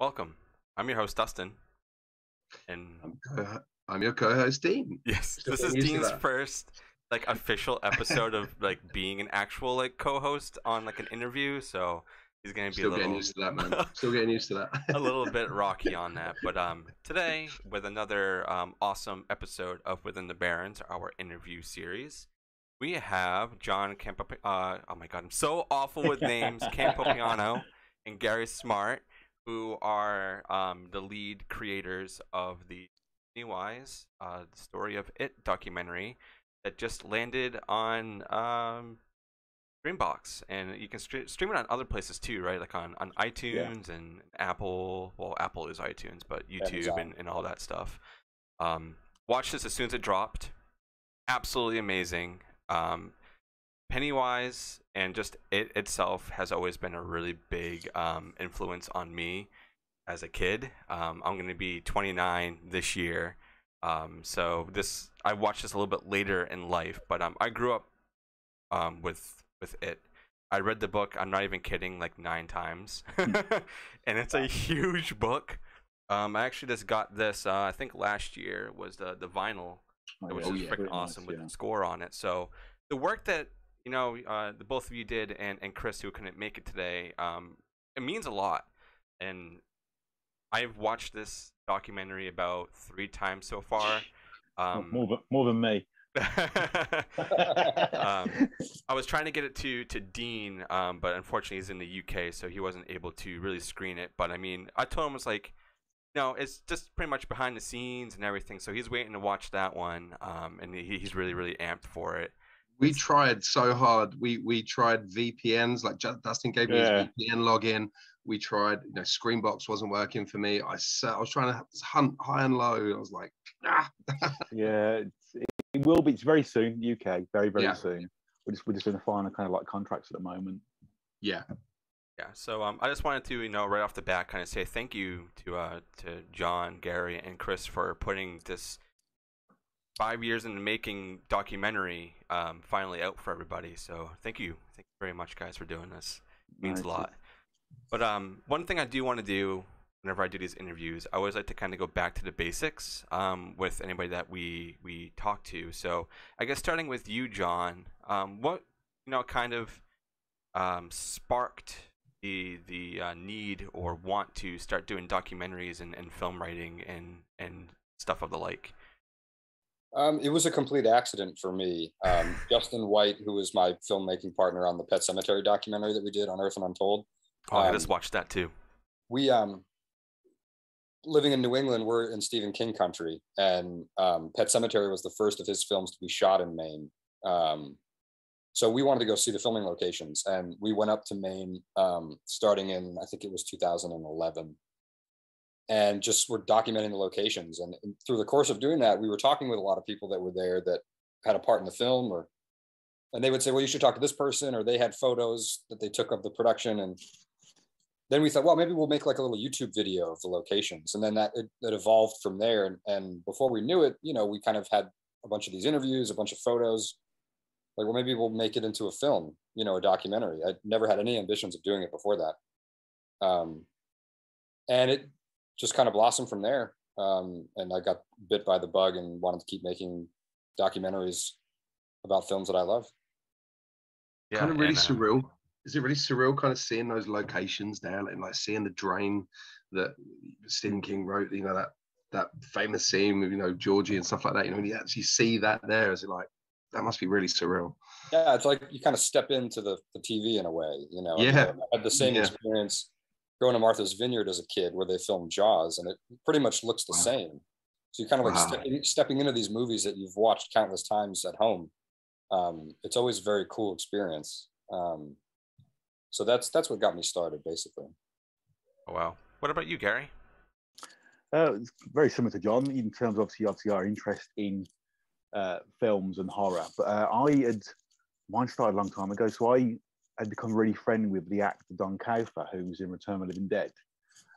Welcome. I'm your host Dustin, and I'm, co- I'm your co-host Dean. yes, Still this is getting used to Dean's first like official episode of like being an actual like co-host on like an interview. So he's gonna be Still a getting used to that, man. Still getting used to that. a little bit rocky on that. But um, today with another um, awesome episode of Within the Barrens, our interview series, we have John Campo. Uh, oh my God, I'm so awful with names. Campopiano and Gary Smart, who are um, the lead creators of the Pennywise, uh, the story of it documentary that just landed on um, Screambox, and you can stre- stream it on other places too, right? Like on, on iTunes and Apple. Well, Apple is iTunes, but YouTube and, and all that stuff. Um, watched this as soon as it dropped. Absolutely amazing. Um, Pennywise and just it itself has always been a really big um, influence on me as a kid. Um, I'm going to be 29 this year. Um, so this I watched this a little bit later in life, but um, I grew up um, with with it. I read the book. I'm not even kidding, like nine times, and it's a huge book. Um, I actually just got this. Uh, I think last year was the the vinyl, which Oh, is yeah. freaking awesome nice, with yeah. the score on it. So the work that you know uh, the both of you did, and and Chris who couldn't make it today, um, it means a lot. And I've watched this documentary about three times so far. Um, more, than, more than me. um, I was trying to get it to to Dean, um, but unfortunately he's in the UK, so he wasn't able to really screen it. But I mean, I told him was like, no, it's just pretty much behind the scenes and everything. So he's waiting to watch that one, um, and he, he's really really amped for it. We tried so hard. We we tried VPNs. Like Dustin gave me Yeah. his VPN login. We tried. You know, Screambox wasn't working for me. I set, I was trying to hunt high and low. I was like, ah. yeah, it will be. It's very soon, UK. Very, very Yeah. soon. We're just we're just in the final kind of like contracts at the moment. yeah. Yeah, so um, I just wanted to, you know, right off the bat, kind of say thank you to uh, to John, Gary, and Chris for putting this five years in the making documentary um, finally out for everybody. So thank you, thank you very much, guys, for doing this. It means a lot. But um, one thing I do want to do whenever I do these interviews, I always like to kind of go back to the basics um, with anybody that we we talk to. So I guess starting with you, John, um, what you know kind of um, sparked the the uh, need or want to start doing documentaries and, and film writing and and stuff of the like. Um, it was a complete accident for me. Um, Justin White, who was my filmmaking partner on the Pet Sematary documentary that we did Unearthed and Untold, Oh, I Um, just watched that too. we um living in New England, we're in Stephen King country, and um, Pet Sematary was the first of his films to be shot in Maine. Um, so we wanted to go see the filming locations, and we went up to Maine, um, starting in I think it was 2011, and just were documenting the locations. And through the course of doing that, we were talking with a lot of people that were there that had a part in the film, or and they would say, "Well, you should talk to this person," or they had photos that they took of the production, and then we thought, well, maybe we'll make like a little YouTube video of the locations. And then that it, it evolved from there. And, and before we knew it, you know, we kind of had a bunch of these interviews, a bunch of photos. Like, well, maybe we'll make it into a film, you know, a documentary. I never had any ambitions of doing it before that. Um, and it just kind of blossomed from there. Um, and I got bit by the bug and wanted to keep making documentaries about films that I love. Yeah, kind of really and, uh, surreal. Is it really surreal kind of seeing those locations there, like, like seeing the drain that Stephen King wrote, you know, that that famous scene with, you know, Georgie and stuff like that. You know, when you actually see that there, is it like that must be really surreal. Yeah, it's like you kind of step into the, the TV in a way, you know. Yeah. I had the same Yeah. experience going to Martha's Vineyard as a kid where they filmed Jaws and it pretty much looks the Wow. same. So you're kind of like Wow. stepping, stepping into these movies that you've watched countless times at home. Um, it's always a very cool experience. Um, so that's that's what got me started basically. Oh, wow. What about you, Gary? Uh, it's very similar to John in terms of obviously, obviously our interest in uh, films and horror. But uh, I had mine started a long time ago, so I had become really friendly with the actor Don Calfa, who was in Return of the Living Dead,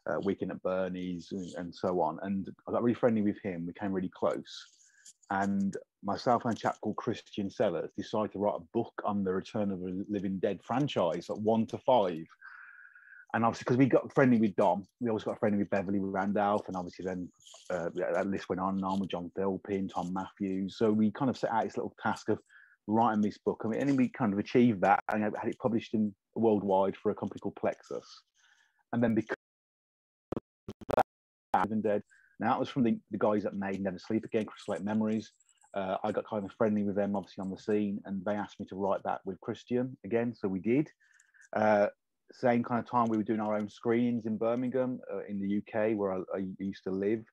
uh, Weekend at Bernie's, and, and so on. And I got really friendly with him. We became really close. And myself and a chap called Christian Sellers decided to write a book on the Return of the Living Dead franchise, like one to five. and obviously because we got friendly with Don, we always got friendly with Beverly Randolph, and obviously then uh, that list went on and on with John Philbin, Thom Mathews. So we kind of set out this little task of writing this book. I mean, we kind of achieved that and had it published in worldwide for a company called Plexus. And then because that, and Dead. Now that was from the, the guys that made Never Sleep Again, Crystal Memories. Uh, I got kind of friendly with them, obviously on the scene, and they asked me to write that with Christian again, so we did. Uh, same kind of time we were doing our own screenings in Birmingham, uh, in the UK, where I, I used to live.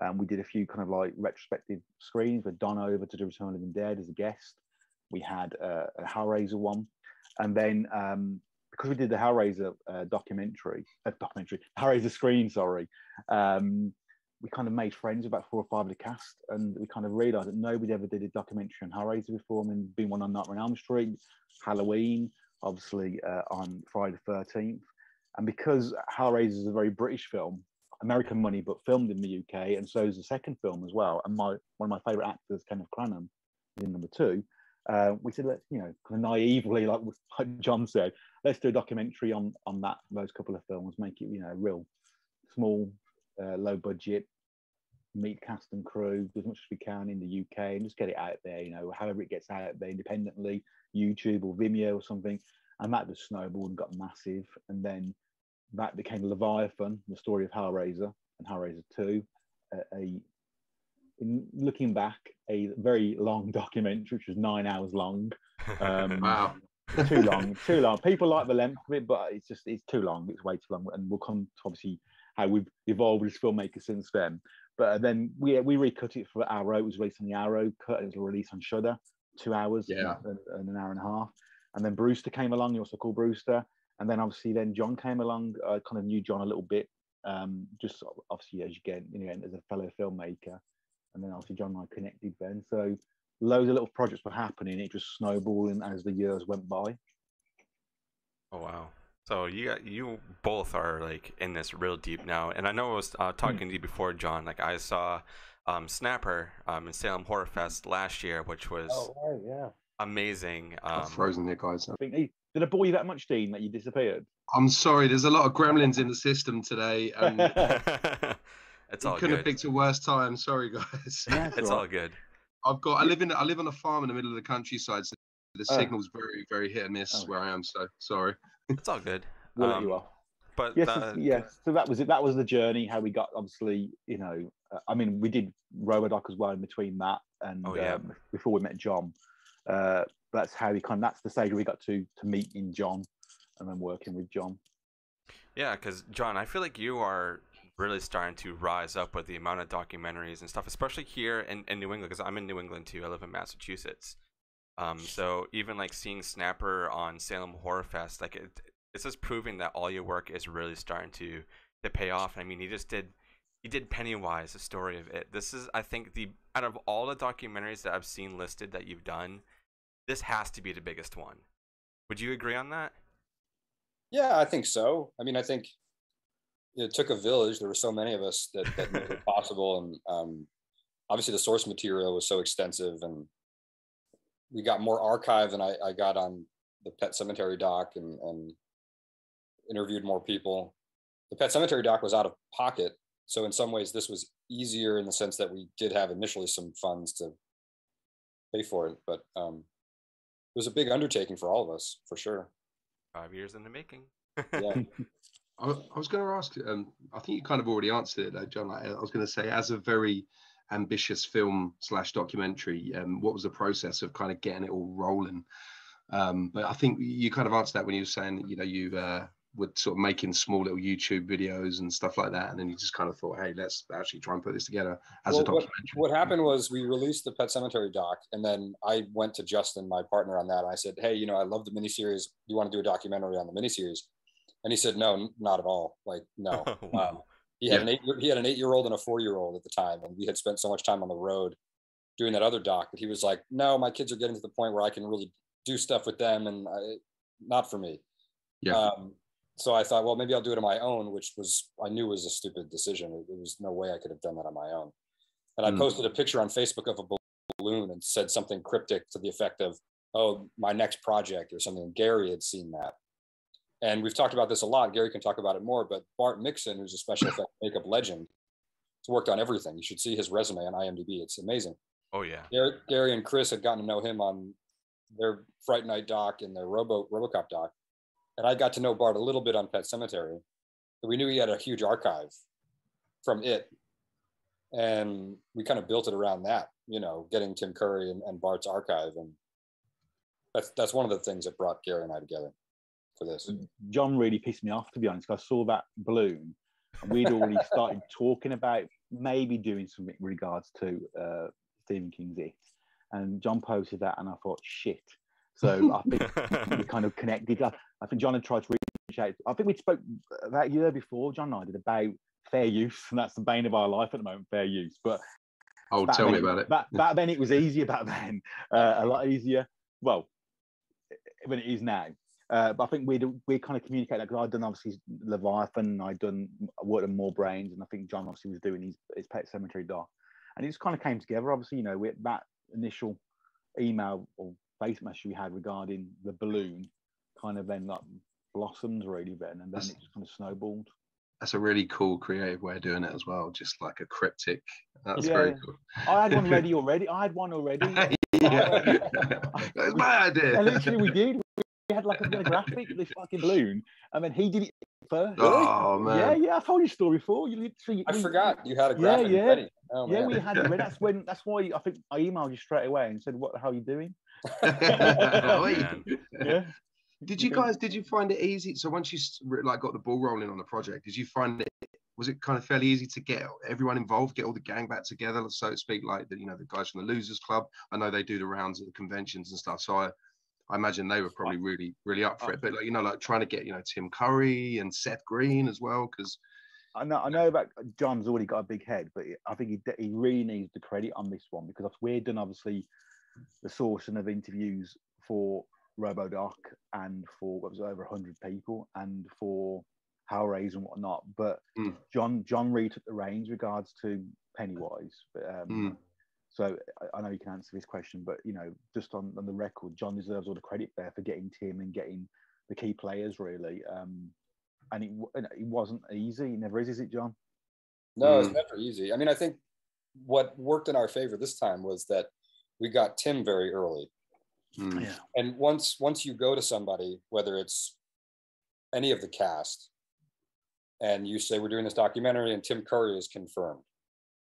Um, we did a few kind of like retrospective screenings with Don over to do Return of the Dead as a guest. We had uh, a Hellraiser one, and then um, because we did the Hellraiser uh, documentary, uh, documentary Hellraiser screen, sorry, um, we kind of made friends about four or five of the cast, and we kind of realised that nobody ever did a documentary on Hellraiser before. I mean, been one on Nightmare on Elm Street, Halloween, obviously uh, on Friday the 13th. And because Hellraiser is a very British film, American money, but filmed in the UK, and so is the second film as well. And my one of my favourite actors, Kenneth is in number two. Uh, we said, let's you know, kind of naively, like, John said, let's do a documentary on on that those couple of films, make it you know real small, uh, low budget, meet cast and crew as much as we can in the UK and just get it out there, you know, however it gets out there independently, YouTube or Vimeo or something. And that just snowballed and got massive. And then that became Leviathan, the story of Hellraiser and Hellraiser 2. a, a in looking back, a very long documentary, which was nine hours long. Um, wow. too long, too long. People like the length of it, but it's just it's too long. It's way too long, and we'll come to obviously how we've evolved as filmmakers since then. But then we we recut it for Arrow. It was released on the Arrow cut. It was released on Shudder, two hours yeah. and, and, an hour and a half. And then Brewster came along. You're So Cool, Brewster. And then obviously then John came along. I kind of knew John a little bit, um, just obviously as you get you know as a fellow filmmaker. And then obviously John and I connected then. So loads of little projects were happening. It just snowballing as the years went by. Oh wow! So you got, you both are like in this real deep now, and I know I was uh, talking mm. to you before, John. Like I saw um, Snapper um, in Salem Horror Fest last year, which was oh, right, yeah. amazing. Um, I've frozen here, guys. I think, did it bore you that much, Dean, that you disappeared? I'm sorry. There's a lot of gremlins in the system today. And it's all couldn't good. have picked a worse time. Sorry, guys. Yeah, it's all, right. all good. I've got. I live in. I live on a farm in the middle of the countryside. So the oh. signal's very, very hit and miss oh. where I am. So sorry. It's all good. We'll um, let you off. But yes, uh, yes. So that was it. That was the journey. How we got, obviously, you know. Uh, I mean, we did Robodoc as well in between that and oh, yeah. um, before we met John. Uh, that's how we kind. Of, that's the stage we got to to meet in John, and then working with John. Yeah, because John, I feel like you are really starting to rise up with the amount of documentaries and stuff, especially here in, in New England, because I'm in New England too. I live in Massachusetts. Um, so even like seeing Snapper on Salem Horror Fest, like it, it's just proving that all your work is really starting to to pay off. I mean, he just did he did Pennywise, the story of it. This is, I think, the out of all the documentaries that I've seen listed that you've done, this has to be the biggest one. Would you agree on that? Yeah, I think so. I mean, I think it took a village. There were so many of us that, that made it possible, and um, obviously the source material was so extensive, and we got more archive than I, I got on the Pet Sematary doc, and, and interviewed more people. The Pet Sematary doc was out of pocket, so in some ways this was easier in the sense that we did have initially some funds to pay for it, but um, it was a big undertaking for all of us, for sure. Five years in the making. yeah. I, was going to ask, um, I think you kind of already answered it, though, John. I was going to say, as a very ambitious film slash documentary, um, what was the process of kind of getting it all rolling? Um, but I think you kind of answered that when you were saying, you know, you uh, were sort of making small little YouTube videos and stuff like that, and then you just kind of thought, hey, let's actually try and put this together as well, a documentary. What, what, happened was we released the Pet Sematary doc, and then I went to Justin, my partner on that, and I said, hey, you know, I love the miniseries. Do you want to do a documentary on the miniseries? And he said, no, not at all. Like, no. wow. Um, he had yeah. an eight, he had an eight year old and a four year old at the time, and we had spent so much time on the road doing that other doc that he was like, no, my kids are getting to the point where I can really do stuff with them, and I, not for me. Yeah. Um, so I thought, well, maybe I'll do it on my own, which was I knew was a stupid decision. There was no way I could have done that on my own. And I mm. posted a picture on Facebook of a balloon and said something cryptic to the effect of, "Oh, my next project" or something. Gary had seen that, And we've talked about this a lot. Gary can talk about it more, but Bart Mixon, who's a special effect makeup legend, has worked on everything. You should see his resume on IMDb. It's amazing. Oh yeah. Gary, Gary and Chris had gotten to know him on their Fright Night doc and their Robo RoboCop doc, and I got to know Bart a little bit on Pet Sematary. We knew he had a huge archive from it, and we kind of built it around that. You know, getting Tim Curry and, and Bart's archive, and that's that's one of the things that brought Gary and I together for this. John really pissed me off to be honest. I saw that balloon, and we'd already started talking about maybe doing something in regards to uh, Stephen King's It, and John posted that, and I thought, shit. So I think we kind of connected. I, I think John had tried to reach out. I think we spoke that year before. John and I did about fair use, and that's the bane of our life at the moment, fair use. But Oh, back tell me about it. Back, back then, it was easier. Back then, uh, a lot easier. Well, than it is now. Uh, but I think we'd we kind of communicate that because I'd done obviously Leviathan, I'd done worked on More Brains, and I think John obviously was doing his, his Pet Sematary doc, and it just kind of came together. Obviously, you know, with that initial email or face message we had regarding the balloon, kind of then like blossomed really, then and then That's- it just kind of snowballed. That's a really cool creative way of doing it as well. Just like a cryptic. That's Yeah. very cool. I had one ready already. I had one already. yeah. That's my idea. And literally, we did. We had like a, a graphic of this fucking balloon, and then he did it first. Oh man. Yeah, yeah. I told you story before. You literally. I we- forgot you had a graphic yeah. ready. Oh, Yeah, man. we had it. ready. That's when. That's why I think I emailed you straight away and said, "What the hell are you doing?" Oh, Wait. Yeah. Did you guys? Did you find it easy? So once you like got the ball rolling on the project, did you find it? Was it kind of fairly easy to get everyone involved, get all the gang back together, so to speak? Like the, you know, the guys from the Losers Club. I know they do the rounds at the conventions and stuff. So I, I imagine they were probably really, really up for it. But like you know, like trying to get you know Tim Curry and Seth Green as well, because I know. I know about John's already got a big head, but I think he he really needs the credit on this one because we've done obviously the sourcing of interviews for RoboDoc and for what was it, over hundred people and for Hellraiser and whatnot. But Mm. John John really took the reins regards to Pennywise. But, um, Mm. So I, I know you can answer this question, but you know, just on, on the record, John deserves all the credit there for getting Tim and getting the key players really. Um, and it, w- you know, it wasn't easy. It never is, is it, John? No, it's Mm. never easy. I mean, I think what worked in our favor this time was that we got Tim very early. mm, Yeah. And once once you go to somebody, whether it's any of the cast, and you say we're doing this documentary and Tim Curry is confirmed,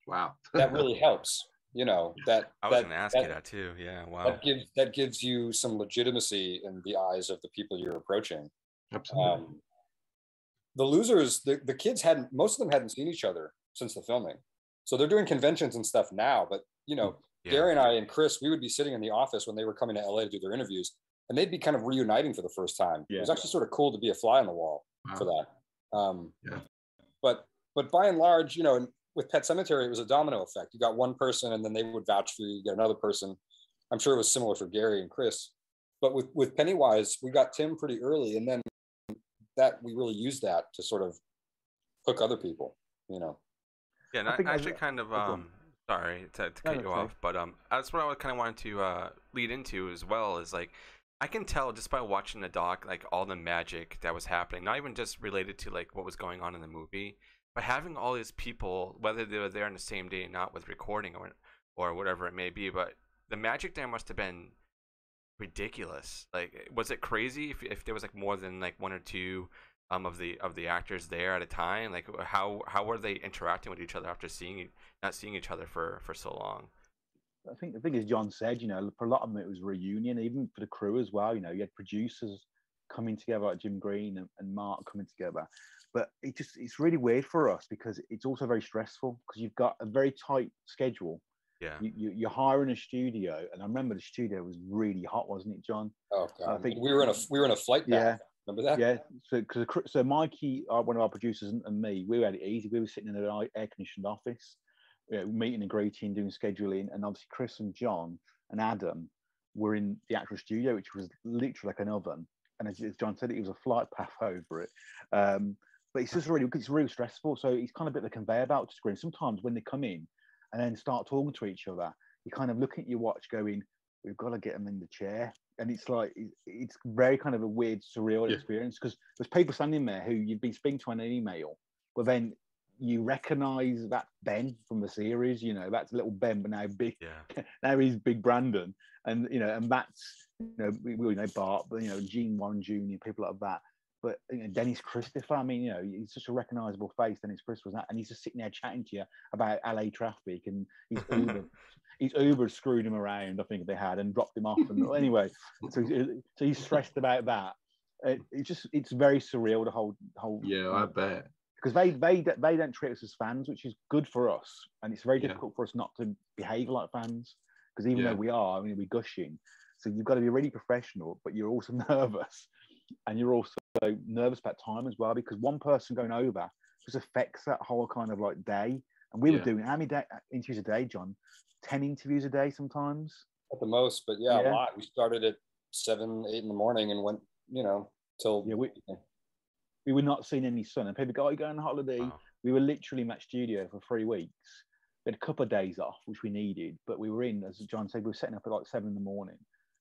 wow, that really helps. You know that I was that, gonna ask that, you that too. Yeah. Wow. that gives that gives you some legitimacy in the eyes of the people you're approaching. absolutely. Um, the losers, the, the kids hadn't, most of them hadn't seen each other since the filming. So they're doing conventions and stuff now. But, you know, Yeah. Gary and I and Chris, we would be sitting in the office when they were coming to LA to do their interviews, and they'd be kind of reuniting for the first time. It was actually sort of cool to be a fly on the wall for that. Um, Yeah. But, but by and large, you know, and with Pet Sematary, it was a domino effect. You got one person, and then they would vouch for you. You get another person. I'm sure it was similar for Gary and Chris. But with with Pennywise, we got Tim pretty early, and then that we really used that to sort of hook other people. You know, Yeah, and I I, think I as actually kind of oh, go um sorry to, to cut you off, but um that's what I kind of wanted to uh lead into as well is like I can tell just by watching the doc like all the magic that was happening, not even just related to like what was going on in the movie, but having all these people, whether they were there on the same day or not with recording or or whatever it may be, but the magic there must have been ridiculous. Like, was it crazy if, if there was like more than like one or two um of the of the actors there at a time? Like, how how were they interacting with each other after seeing not seeing each other for for so long? I think the thing as John said, you know, for a lot of them it was reunion, even for the crew as well. You know, you had producers coming together like Jim Green and, and Mark coming together. But it just it's really weird for us because it's also very stressful because you've got a very tight schedule. Yeah, You, you, you're hiring a studio, and I remember the studio was really hot, wasn't it, John? oh god, I think- we were in a we were in a flight Yeah. path. Remember that? Yeah. So because so Mikey, uh, one of our producers, and, and me, we had it easy. We were sitting in an air conditioned office, you know, meeting and greeting, doing scheduling, and obviously Chris and John and Adam were in the actual studio, which was literally like an oven. And as, as John said, it was a flight path over it. Um, but it's just really, it's really stressful. So it's kind of a bit of a conveyor belt to screen. Sometimes when they come in and then start talking to each other, you kind of look at your watch going, we've got to get them in the chair. And it's like it's very kind of a weird, surreal Yeah. experience because there's people standing there who you've been speaking to on an email, but then you recognise that Ben from the series. You know, that's little Ben, but now big Yeah. now he's Big Brandon, and you know, and that's you know, we, we know Bart, but you know, Gene Warren Jr., people like that. But you know, Dennis Christopher, I mean, you know, he's such a recognisable face, Dennis Christopher, and he's just sitting there chatting to you about LA traffic, and he's Uber, he's Uber screwed him around, I think they had, and dropped him off. And anyway, so he's, so he's stressed about that. It, it's just it's very surreal the whole whole Yeah, I bet. because they they they don't treat us as fans, which is good for us, and it's very Yeah. difficult for us not to behave like fans. Because even Yeah. though we are, I mean, we're gushing, so you've got to be really professional, but you're also nervous, and you're also nervous about time as well, because one person going over just affects that whole kind of like day. And we were doing how many day, interviews a day, John? Ten interviews a day sometimes. at the most, but yeah, Yeah. a lot. We started at seven, eight in the morning and went, you know, till Yeah, we we were not seeing any sun, and people go, "Oh, you going on holiday?" Wow. we were literally in that studio for three weeks. We had a couple of days off, which we needed, but we were in, as John said, we were setting up at like seven in the morning,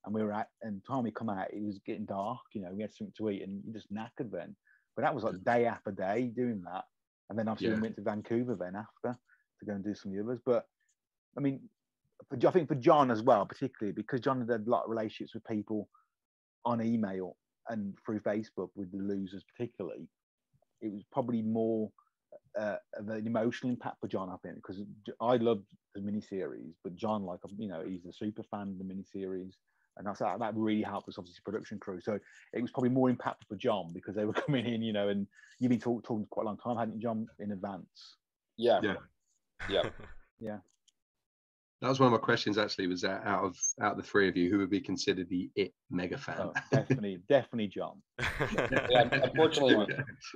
and we were at. And time we come out, it was getting dark. You know, we had something to eat, and you just knackered then. But that was like day after day doing that, and then obviously Yeah. we went to Vancouver then after to go and do some of the others. But I mean, for, I think for John as well, particularly because John had a lot of relationships with people on email and through Facebook with the losers, particularly. It was probably more uh, of an emotional impact for John, I think, because I loved the miniseries, but John, like you know, he's a super fan of the miniseries, and that's that, that really helped us, obviously, production crew. So it was probably more impactful for John because they were coming in, you know, and you've been talk, talking quite a long time, hadn't you, John, in advance? yeah, Yeah. yeah. That was one of my questions. Actually, was that out of out of the three of you, who would be considered the it mega fan? Oh, definitely, definitely John. Yeah, unfortunately.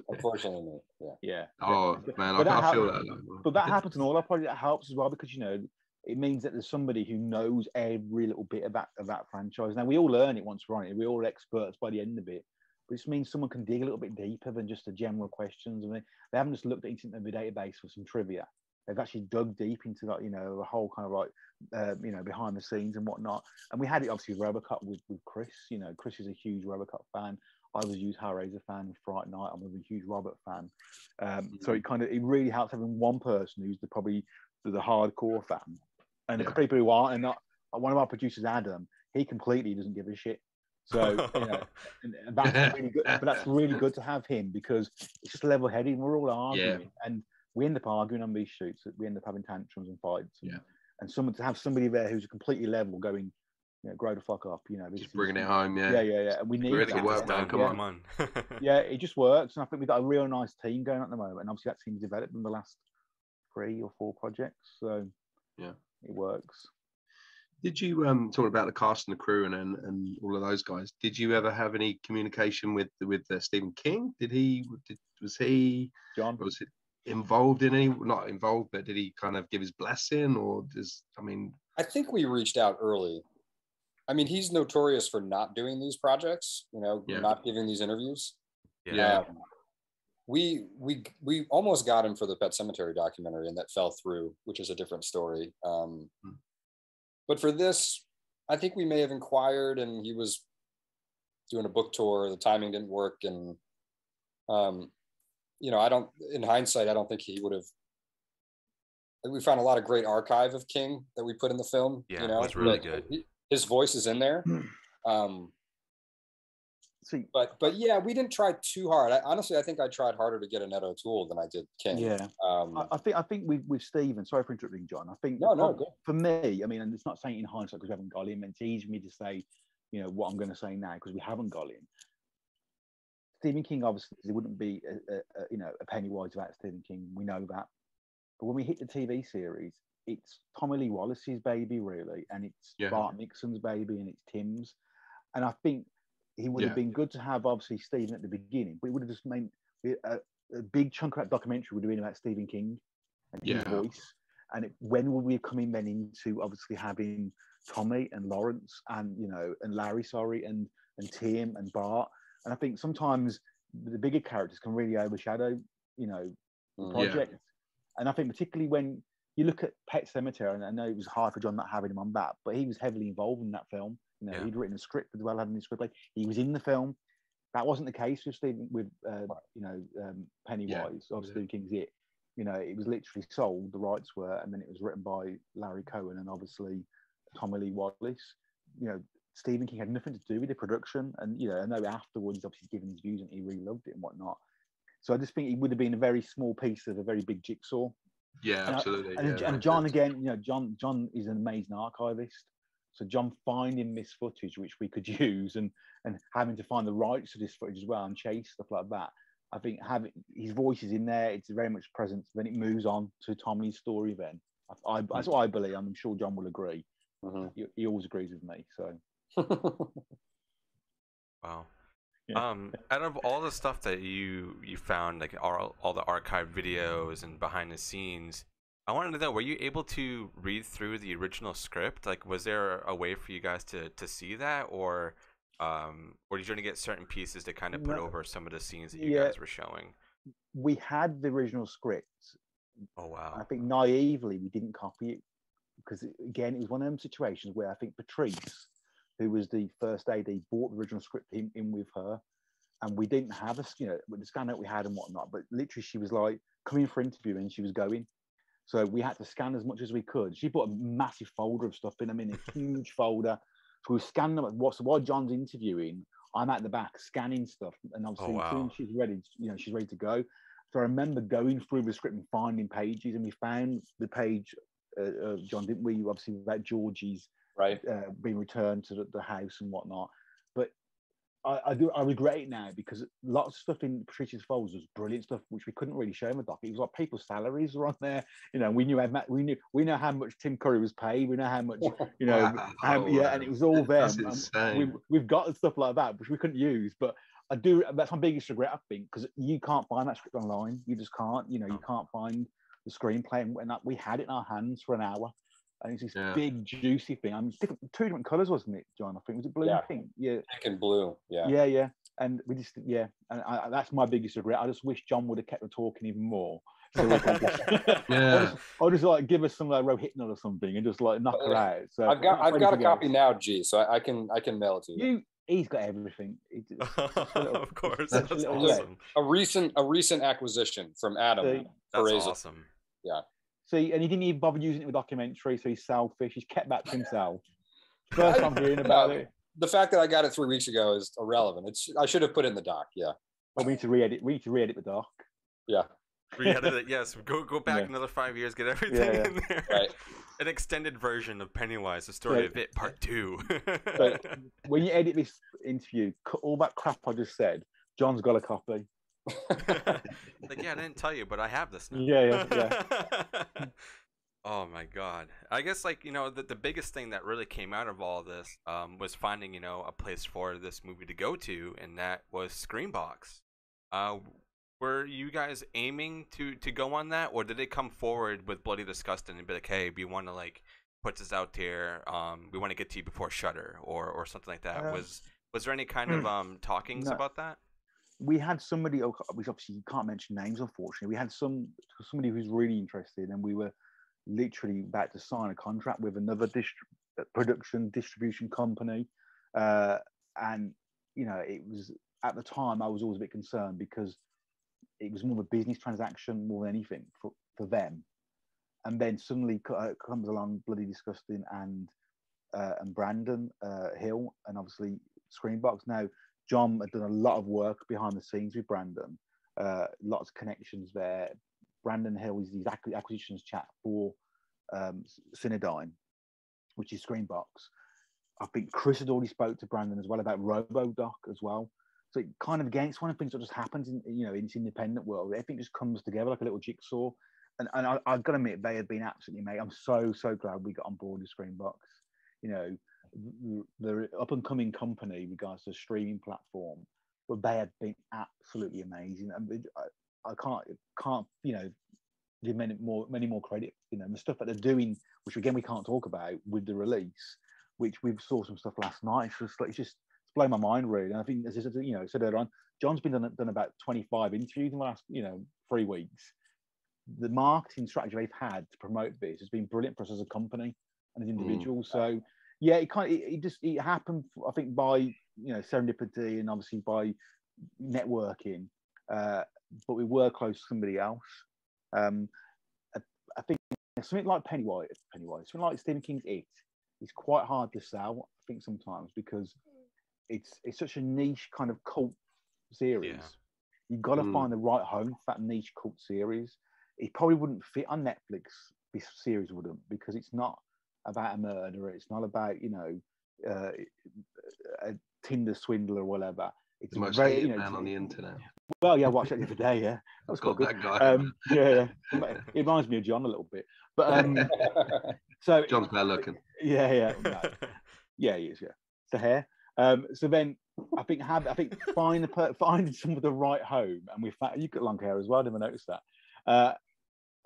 Unfortunately. Yeah. Yeah. Oh definitely. man, I, But that I feel that. like, But that happens in all our projects. That helps as well because you know it means that there's somebody who knows every little bit of that of that franchise. Now we all learn it once we're on it. We're all experts by the end of it. But it means someone can dig a little bit deeper than just the general questions. I mean, they haven't just looked at it in the database for some trivia. They've actually dug deep into that, you know, a whole kind of like, uh, you know, behind the scenes and whatnot. And we had it obviously with Robocop with, with Chris. You know, Chris is a huge Robocop fan. I was a huge Hellraiser fan Fright Night. I'm a huge Robert fan. Um, so it kind of it really helps having one person who's the probably the, the hardcore fan, and Yeah. the people who aren't. And not one of our producers, Adam, he completely doesn't give a shit. So you know, that's really good. But that's really good to have him because it's just level headed. We're all arguing, and we end up arguing on these shoots. We end up having tantrums and fights. And, Yeah. and someone to have somebody there who's completely level, going, you know, grow the fuck up. You know, this just bringing it home. Yeah. Yeah, yeah, yeah. And we need Really that. work, man, done. come on. on. yeah, it just works. And I think we've got a real nice team going at the moment. And obviously that team's developed in the last three or four projects. So Yeah. It works. Did you um talk about the cast and the crew and, and and all of those guys? Did you ever have any communication with with uh, Stephen King? Did he did, was he John, was he involved in any not involved, but did he kind of give his blessing or does I mean I think we reached out early. I mean, he's notorious for not doing these projects, you know, Yeah. not giving these interviews. Yeah. Um, we we we almost got him for the Pet Sematary documentary, and that fell through, which is a different story. Um, Hmm. but for this, I think we may have inquired, and he was doing a book tour. The timing didn't work, and um, you know, I don't. In hindsight, I don't think he would have. We found a lot of great archive of King that we put in the film. Yeah, you it know, was really good. His voice is in there. Um, see, but but yeah, we didn't try too hard. I, honestly, I think I tried harder to get Annette O'Toole than I did King. yeah. Um, I, I think I think with with Stephen. Sorry for interrupting, John. I think No, no, prob- for me, I mean, and it's not saying in hindsight because we haven't got him. It's easy for me to say, you know, what I'm going to say now because we haven't got him. Stephen King, obviously, it wouldn't be a, a, a, you know a Pennywise about Stephen King. We know that. But when we hit the TV series, it's Tommy Lee Wallace's baby, really, and it's Yeah. Bart Mixon's baby, and it's Tim's. And I think he would Yeah. have been good to have obviously Stephen at the beginning, but it would have just made a, a big chunk of that documentary would have been about Stephen King and his voice. And it, when would we come in then into obviously having Tommy and Lawrence and you know and Larry, sorry, and and Tim and Bart. And I think sometimes the bigger characters can really overshadow, you know, the Mm. Yeah. project. And I think particularly when you look at Pet Sematary, and I know it was hard for John not having him on that, but he was heavily involved in that film. You know, Yeah. he'd written a script as well, having the script. Like he was in the film. That wasn't the case with Stephen with uh, you know um, Pennywise of yeah. Stephen King's It. You know, it was literally sold. The rights were, and then it was written by Larry Cohen and obviously Tommy Lee Wallace. You know, Stephen King had nothing to do with the production, and you know, I know afterwards, obviously given his views and he really loved it and whatnot. So I just think it would have been a very small piece of a very big jigsaw. Yeah, And I- absolutely. And, yeah, and John again, you know, John John is an amazing archivist. So John finding this footage which we could use and and having to find the rights to this footage as well and chase stuff like that. I think having his voice is in there, it's very much present. Then it moves on to Tommy's story. Then I, I, that's what I believe. I'm sure John will agree. Mhm. He, he always agrees with me. So Wow. Yeah. Um, out of all the stuff that you you found, like all, all the archive videos and behind the scenes, I wanted to know: Were you able to read through the original script? Like, was there a way for you guys to to see that, or um, or did you only get certain pieces to kind of put No. over some of the scenes that you Yeah. guys were showing? we had the original script. Oh wow! I think naively we didn't copy it because again it was one of them situations where I think Patrice, who was the first AD, bought the original script in, in with her, and we didn't have a you know with the scan that we had and whatnot. But literally she was like coming for interview and she was going, so we had to scan as much as we could. She put a massive folder of stuff in. I mean a huge folder. So we scanned them. What so while John's interviewing, I'm at the back scanning stuff, and obviously soon wow. she's ready, you know she's ready to go. So I remember going through the script and finding pages, and we found the page, uh, uh, John, didn't we? Obviously, about Georgie's right? uh, being returned to the, the house and whatnot. I, I do, I regret it now because lots of stuff in Patricia's folders was brilliant stuff, which we couldn't really show in the doc. It was like people's salaries were on there. You know, we knew how much, we knew we know how much Tim Curry was paid. We know how much, you know, Wow. how, yeah, and it was all there. Insane. We've, got stuff like that, which we couldn't use. But I do. That's my biggest regret, I think, because you can't find that script online. You just can't. You know, you can't find the screenplay, and that we had it in our hands for an hour. And it's this Yeah. big juicy thing. I mean, different, two different colors, wasn't it, John? I think was it blue Yeah. and pink? Yeah, Pink and blue. Yeah. yeah, yeah. And we just, yeah, and I, I- that's my biggest regret. I just wish John would have kept the talking even more. So we could just, Yeah. I'll, just, I'll just like give us some like Rohypnol or something and just like knock her out. So I've got I've got a copy else. now, G. So I, I can I can mail it to you. You, he's got everything. He just- just little- of course, that's a awesome. A recent a recent acquisition from Adam See? That's Perez. awesome. See, and he didn't even bother using it with documentary, so he's selfish. He's kept that to himself. First time hearing about No. it. The fact that I got it three weeks ago is irrelevant. It's I should have put it in the doc. Yeah. Well, we need to re-edit. We need to re-edit the doc. Yeah. Re-edit it. Yes, go go back Yeah. another five years, get everything yeah. in there. Right. An extended version of Pennywise, the story Yeah. of it, part two. So when you edit this interview, cut all that crap I just said. John's got a copy. like, yeah, I didn't tell you, but I have this now. Yeah, yeah, yeah. oh my god. I guess like you know the the biggest thing that really came out of all this um, was finding you know a place for this movie to go to, and that was Screambox. Uh, were you guys aiming to to go on that, or did it come forward with Bloody Disgusting and be like, hey, we want to like put this out there, um, we want to get to you before Shudder or or something like that? Uh, was was there any kind of um talkings no. about that? We had somebody, oh, which obviously you can't mention names, unfortunately. We had some somebody who's really interested, and we were literally about to sign a contract with another distri- uh, production distribution company, uh, and you know it was at the time I was always a bit concerned because it was more of a business transaction more than anything for, for them. And then suddenly uh, comes along Bloody Disgusting and uh, and Brandon uh, Hill and obviously Screambox. Now John had done a lot of work behind the scenes with Brandon, uh, lots of connections there. Brandon Hill is the acquisitions chat for um, which is Screambox. I think Chris had already spoke to Brandon as well about RoboDoc as well. So it kind of again, it's one of the things that just happens in you know in this independent world. Everything just comes together like a little jigsaw. And, and I, I've got to admit, they have been absolutely mate. I'm so so glad we got on board with Screambox. You know, th- they're up and coming company in regards to streaming platform, but they have been absolutely amazing. And I, I can't can't you know give many more many more credit. You know, the stuff that they're doing, which again we can't talk about with the release, which we saw some stuff last night. It's just like it's just it's blown my mind really. And I think as I said, you know, said earlier on, John's been done, done about 25 interviews in the last you know three weeks. the marketing strategy they've had to promote this has been brilliant for us as a company and as mm. individuals. So yeah, it kind of, it, it just it happened. I think by you know serendipity and obviously by networking, uh, but we were close to somebody else. Um, I, I think something like Pennywise, Pennywise, something like Stephen King's It is quite hard to sell. I think sometimes because it's it's such a niche kind of cult series. Yeah. You've got to Mm. find the right home for that niche cult series. It probably wouldn't fit on Netflix. This series wouldn't because it's not about a murderer. It's not about you know uh, a Tinder swindler or whatever. It's The most very hated you know. man on the internet. Well, yeah, I watched that the other day. Yeah, that was quite good. that guy. Um, yeah, yeah, it reminds me of John a little bit. But um, so John's better looking. yeah, yeah, no. yeah, he is. Yeah, it's the hair. Um, so then I think have I think find the per- finding some of the right home, and we found you've got long hair as well. I never noticed that. Uh,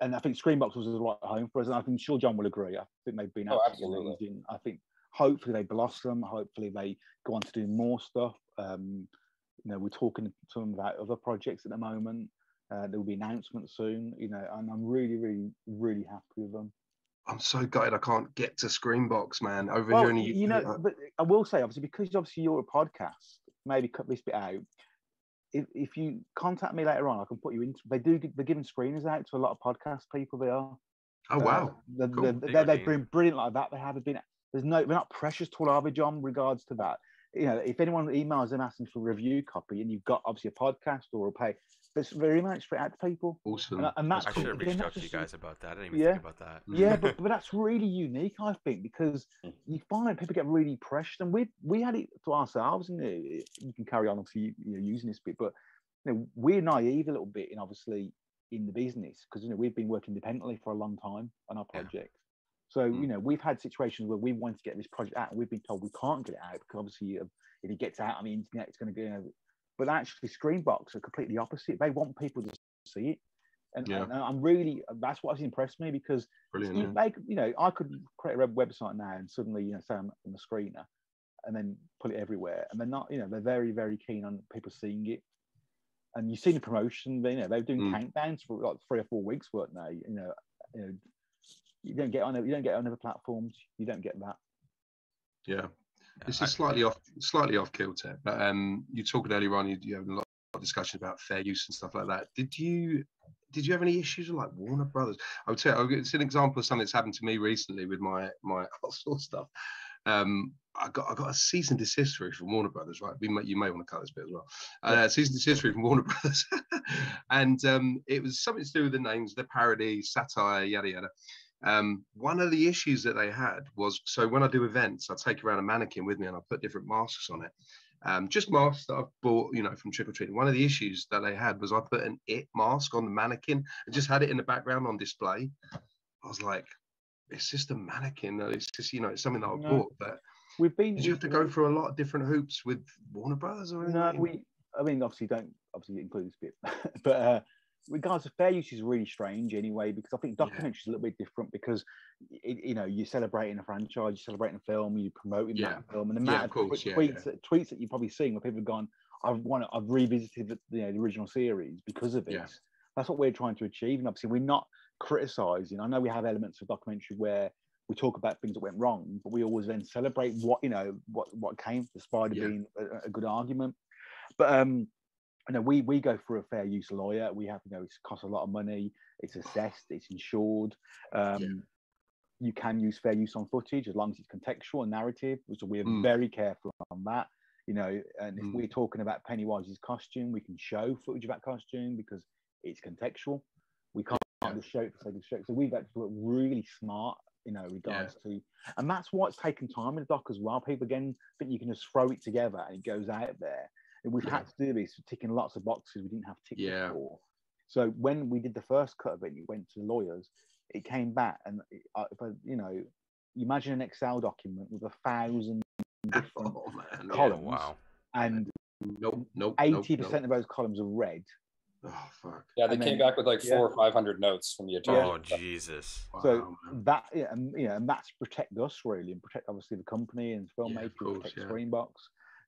and I think Screambox was the right home for us, and I think sure John will agree. I think they've been Oh, absolutely absolutely. amazing. I think hopefully they blossom. Hopefully they go on to do more stuff. Um, you know, we're talking to them about other projects at the moment. Uh, there will be announcements soon. You know, and I'm really, really, really happy with them. I'm so gutted I can't get to Screambox, man. Over well, here in the you know, but I will say obviously because obviously you're a podcast. Maybe cut this bit out. If, if you contact me later on, I can put you in. They do. They're giving screeners out to a lot of podcast people. They are. oh wow, Uh, they're, Cool. they're, Big they're, they've been brilliant like that. They haven't been. There's no. We're not precious to our John regards to that. You know, if anyone emails them asking for review copy, and you've got obviously a podcast or a pay, that's very much for out people. awesome. And, and that's I cool. should have Again, reached out to you guys about that. I didn't even Yeah. think about that. yeah, but, but that's really unique, I think, because Mm. you find people get really pressured, and we we had it to ourselves, and you, you can carry on obviously you know, using this bit, but you know we're naive a little bit in obviously in the business because you know we've been working independently for a long time on our Yeah. project. So Mm. you know we've had situations where we wanted to get this project out, and we've been told we can't get it out because obviously uh, if it gets out on the internet, it's going to go. But actually, screen Screambox are completely opposite. They want people to see it, and, Yeah. and I'm really that's what has impressed me because Brilliant. you, yeah. they, you know, I could create a web- website now and suddenly, you know, say I'm on the screener and then put it everywhere. And they're not, you know, they're very, very keen on people seeing it. And you've seen the promotion, they, you know, they're doing Mm. countdowns for like three or four weeks work now. You know, you know, you don't get on, you don't get on other platforms. You don't get that. Yeah. This is slightly off, slightly off kilter. But um, you talked earlier on. You, you have a lot of discussion about fair use and stuff like that. Did you, did you have any issues with like Warner Brothers? I would say I'll it's an example of something that's happened to me recently with my my outsourced stuff. Um, I got I got a cease and desist through from Warner Brothers, right? We may, you may want to cut this bit as well. Uh, cease and desist through from Warner Brothers, and um, it was something to do with the names, the parody, satire, yada yada. Um, one of the issues that they had was so when I do events, I take around a mannequin with me and I put different masks on it. Um, just masks that I've bought, you know, from trick or treating. One of the issues that they had was I put an it mask on the mannequin and just had it in the background on display. I was like, it's just a mannequin. It's just, you know, it's something that I No. bought. But We've been. did you have to go through a lot of different hoops with Warner Brothers or anything? No, we. I mean, obviously, don't obviously include this bit, but uh, regards to fair use is really strange anyway because I think Yeah. documentary is a little bit different because it, you know you're celebrating a franchise, you're celebrating a film, you're promoting Yeah. that film, and the Yeah, amount of of, course, twe- yeah, tweets, yeah. That, tweets that you've probably seen where people have gone, "I've want, I've revisited the, you know, the original series because of this." Yeah. That's what we're trying to achieve, and obviously we're not criticizing. I know we have elements of documentary where we talk about things that went wrong, but we always then celebrate what you know what what came. The spider Yeah. being a, a good argument, but um, you know we we go for a fair use lawyer. We have you know it costs a lot of money. It's assessed. It's insured. Um, You can use fair use on footage as long as it's contextual and narrative. So we're Mm. very careful on that. You know, and if Mm. we're talking about Pennywise's costume, we can show footage of that costume because it's contextual. We can't Yeah. just show it for the sake of show. So we've to look really smart, you know, regards to, and that's what's taken time in the doc as well. People again think you can just throw it together and it goes out there. And we've Yeah. had to do this, ticking lots of boxes we didn't have tickets Yeah. for. So when we did the first cut of it, it went to the lawyers. It came back, and it, uh, I, you know, imagine an Excel document with a thousand different Oh man. Yeah, columns. wow. and Nope. Nope. eighty nope, percent of those columns are red. Oh fuck. Yeah, they And came then- back with like yeah. four or five hundred notes from the attorney. Oh Jesus. Wow, so man. that yeah, and, you know, and that's protect us really, and protect obviously the company and Yeah, filmmakers, of course, protect yeah. Screambox.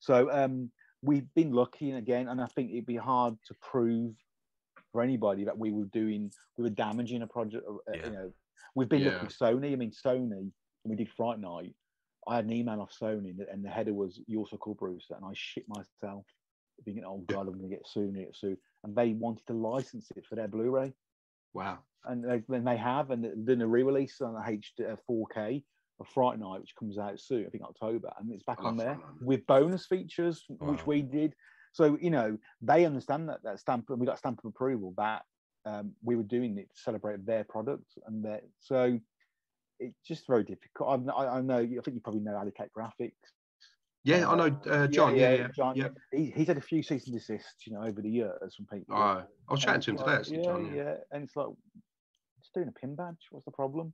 So um, we've been lucky, and again, and I think it'd be hard to prove for anybody that we were doing, we were damaging a project. Uh, Yeah. You know, we've been Yeah. looking at Sony. I mean, Sony. When we did Fright Night, I had an email off Sony, and the- header was "You're So Cool Bruce," and I shit myself, thinking, "Oh God, I'm going to get sued, get sued." And they wanted to license it for their Blu-ray, Wow. and they, then they have, and they're a re-release on HD uh, 4K of Fright Night, which comes out soon, I think October, and it's back love on there with bonus features, which we did. So you know they understand that that stamp, we got a stamp of approval that um, we were doing it to celebrate their product, and their, so it's just very difficult. I, I know, I think you probably know Alicat Graphics. Yeah, I know, uh, John. Yeah, yeah, John. yeah. He, he's had a few cease and desists, you know, over the years from people. Oh, I was chatting And to him today, like, actually, yeah, John. Yeah. yeah, and it's like just doing a pin badge. What's the problem?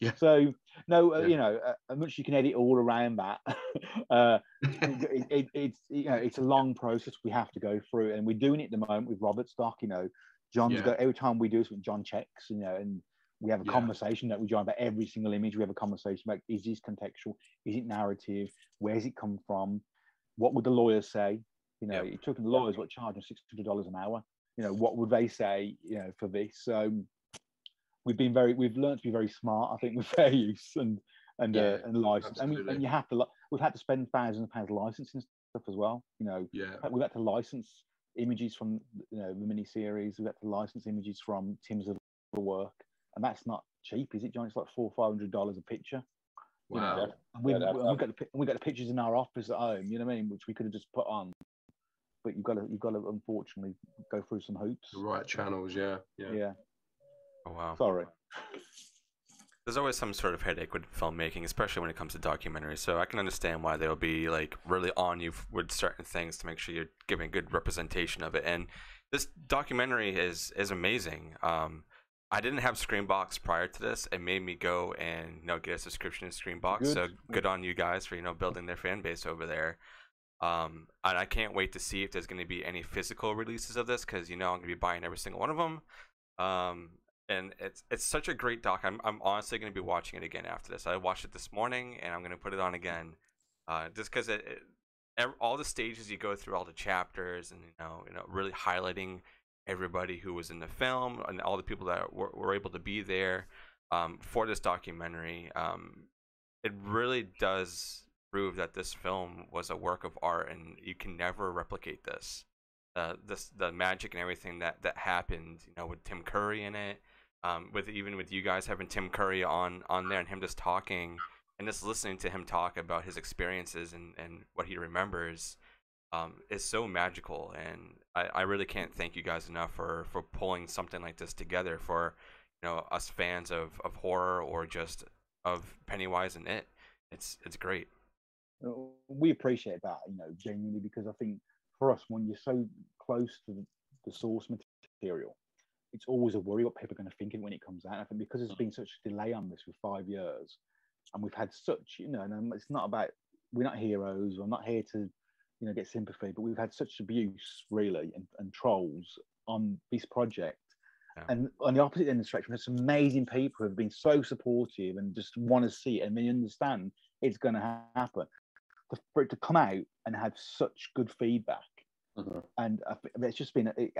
Yeah. So no, uh, Yeah. you know, uh, much you can edit all around that. uh, it, it, it's you know, it's a long process we have to go through, and we're doing it at the moment with Robert Stock. You know, John's Yeah. got every time we do something, John checks. You know, and we have a Yeah. conversation that we join about every single image. We have a conversation about is this contextual? Is it narrative? Where's it come from? What would the lawyers say? You know, you're talking the lawyers what charge them six hundred dollars an hour. You know, what would they say? You know, for this. So we've been very, we've learned to be very smart. I think with fair use and and Yeah, uh, and license. And, we, and you have to. We've had to spend thousands of pounds licensing stuff as well. You know, Yeah. we've had to license images from you know the mini series. We've had to license images from Tim's other work, and that's not cheap, is it, John? It's like four, five hundred dollars a picture. you know. Wow. We've, Yeah, we've got the we've got the pictures in our office at home. You know what I mean? Which we could have just put on, but you've got to you've got to unfortunately go through some hoops. The right channels. Yeah. Yeah. Yeah. Oh wow. Sorry. There's always some sort of headache with filmmaking, especially when it comes to documentaries. So I can understand why they'll be like really on you with certain things to make sure you're giving a good representation of it. And this documentary is is amazing. Um, I didn't have Screambox prior to this. It made me go and you know get a subscription to Screambox. Good. So good on you guys for you know building their fan base over there. Um, and I can't wait to see if there's going to be any physical releases of this because you know I'm going to be buying every single one of them. Um, and it's it's such a great doc. I'm I'm honestly going to be watching it again after this. I watched it this morning, and I'm going to put it on again, uh, just because it, it all the stages you go through, all the chapters, and you know you know really highlighting everybody who was in the film and all the people that were, were able to be there um, for this documentary. Um, it really does prove that this film was a work of art, and you can never replicate this. Uh, this the magic and everything that that happened, you know, with Tim Curry in it, um, with even with you guys having Tim Curry on on there and him just talking and just listening to him talk about his experiences and and what he remembers, um, is so magical. And I, I really can't thank you guys enough for for pulling something like this together for you know us fans of of horror or just of Pennywise and it. It's it's great. Uh, we appreciate that, you know, genuinely, because I think for us, when you're so close to the, the source material, it's always a worry what people are going to think when it comes out. I think because there's been such a delay on this for five years, and we've had such, you know, and it's not about we're not heroes. We're not here to, you know, get sympathy, but we've had such abuse, really, and, and trolls on this project. Yeah. And on the opposite end of the spectrum, there's some amazing people who have been so supportive and just want to see it and they understand it's going to happen. For- it to come out and have such good feedback, Mhm. and I it's just been it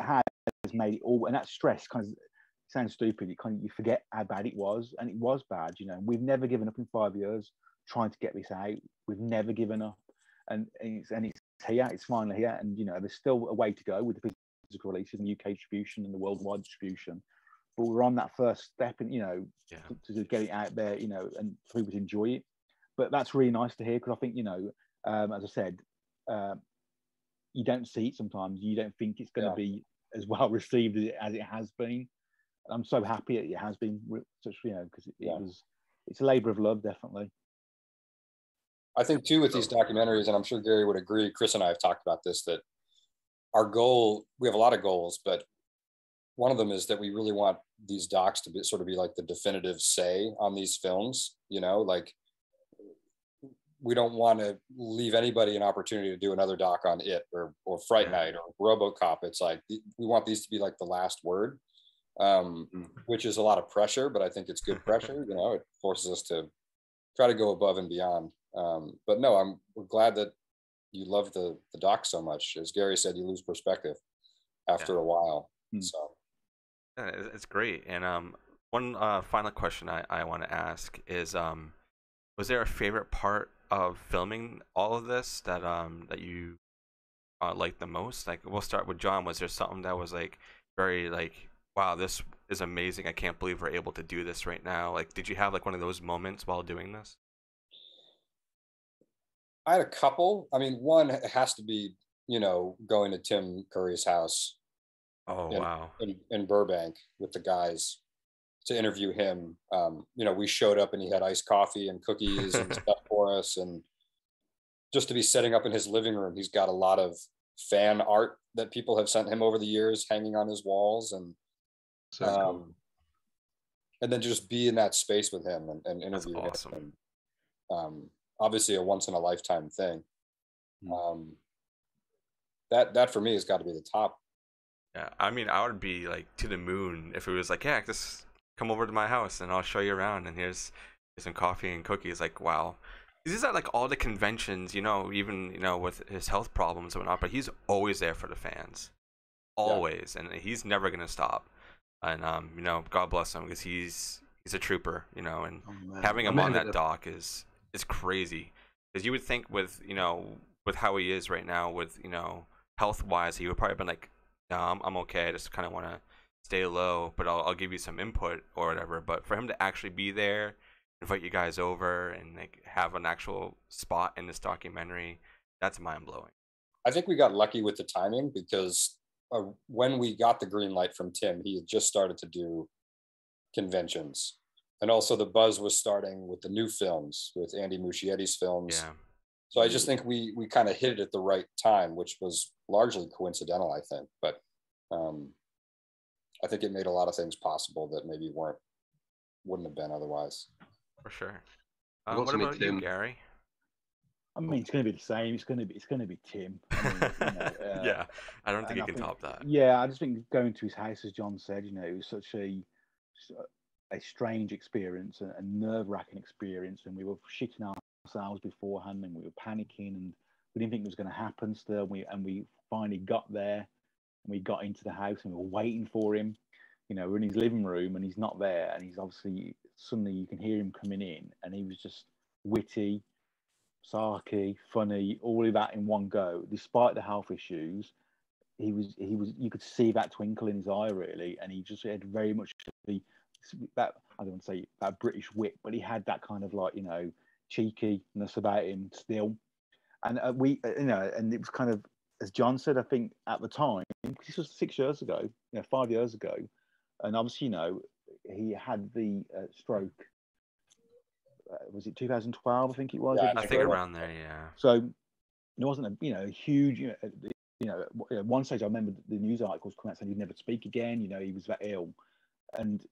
has made it all and that stress kind of sounds stupid you kind of you forget how bad it was and it was bad you know we've never given up in five years trying to get this out we've never given up and it's and it's here it's finally here and you know there's still a way to go with the physical releases and uk distribution and the worldwide distribution but we're on that first step and you know Yeah. to, to get it out there you know and for people to enjoy it but that's really nice to hear because i think you know um, as i said um, you don't see it sometimes. You don't think it's going to Yeah. be as well received as it, has been. I'm so happy it has been such, you know, because it, it was, it's a labour of love, definitely. I think too with these documentaries, and I'm sure Gary would agree. Chris and I have talked about this that our goal, we have a lot of goals, but one of them is that we really want these docs to be sort of be like the definitive say on these films. You know, like we don't want to leave anybody an opportunity to do another doc on it or or Fright Night or RoboCop. It's like we want these to be like the last word, um, Mm. which is a lot of pressure, but I think it's good pressure. you know, it forces us to try to go above and beyond. Um, but no, I'm we're glad that you love the the doc so much. As Gary said, you lose perspective after a while. Hmm. So Yeah, it's it's great. And um, one uh, final question I, I want to ask is um, was there a favorite part of filming all of this that um that you uh, liked the most? Like, we'll start with John. Was there something that was like very like, wow, this is amazing. I can't believe we're able to do this right now. Like, did you have like one of those moments while doing this? I had a couple. I mean, one has to be, you know, going to Tim Curry's house Oh Yeah. wow. in, in Burbank with the guys to interview him. Um, you know, we showed up and he had iced coffee and cookies and stuff for us. And just to be setting up in his living room, he's got a lot of fan art that people have sent him over the years hanging on his walls. And So cool. um, and then just be in that space with him and, and That's interview awesome. him. And, um, obviously a once in a lifetime thing. Um, that that for me has got to be the top. Yeah, I mean, I would be like to the moon if it was like, yeah, just come over to my house and I'll show you around and here's, here's some coffee and cookies. Like, wow. These are like all the conventions, you know, even you know with his health problems and whatnot. But he's always there for the fans, always, and he's never gonna stop. And um, you know, God bless him because he's he's a trooper, you know, and Oh, having him on that doc is is crazy because you would think with you know with how he is right now with you know health wise he would probably been like no i'm, I'm okay i just kind of want to stay low but I'll, I'll give you some input or whatever but for him to actually be there invite you guys over and like have an actual spot in this documentary that's mind-blowing I think we got lucky with the timing because uh, when we got the green light from Tim, he had just started to do conventions. And also the buzz was starting with the new films, with Andy Muschietti's films. yeah So I just think we we kind of hit it at the right time, which was largely coincidental, I think. But um, I think it made a lot of things possible that maybe weren't wouldn't have been otherwise. for sure I uh, want what to meet about you Tim. gary I mean, it's going to be the same. It's going to be it's going to be Tim. I mean, you know, uh, yeah i don't think and you I can think- top that Yeah, I just think going to his house, as John said, you know, it was such a a strange experience, a, a nerve wracking experience, and we were shitting ourselves beforehand, and we were panicking, and we didn't think it was going to happen. Still, we and we finally got there, and we got into the house, and we were waiting for him. You know, we're in his living room, and he's not there, and he's obviously suddenly you can hear him coming in, and he was just witty, sarky, funny, all of that in one go, despite the health issues he was he was you could see that twinkle in his eye really. And he just had very much the that I don't want to say that British wit but he had that kind of like you know cheekiness about him still. And uh, we uh, you know and it was kind of as John said I think at the time, this was six years ago you know five years ago and obviously you know he had the uh, stroke uh, was it 2012 I think it was Yeah, i think around there yeah So it wasn't a you know a huge you know, you know at one stage I remember the news articles coming out saying he'd never speak again. You know he was that ill, and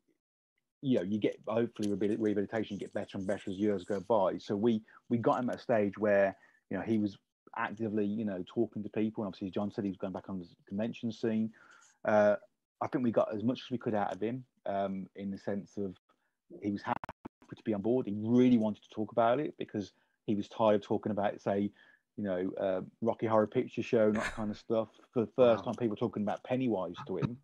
you know you get hopefully rehabilitation you get better and better as years go by. So we we got him at a stage where you know he was actively you know talking to people, and obviously John said he was going back on the convention scene. Uh, I think we got as much as we could out of him um, in the sense of he was happy to be on board. He really wanted to talk about it because he was tired of talking about, say, you know, uh, Rocky Horror Picture Show and that kind of stuff. For the first Wow. time, people talking about Pennywise to him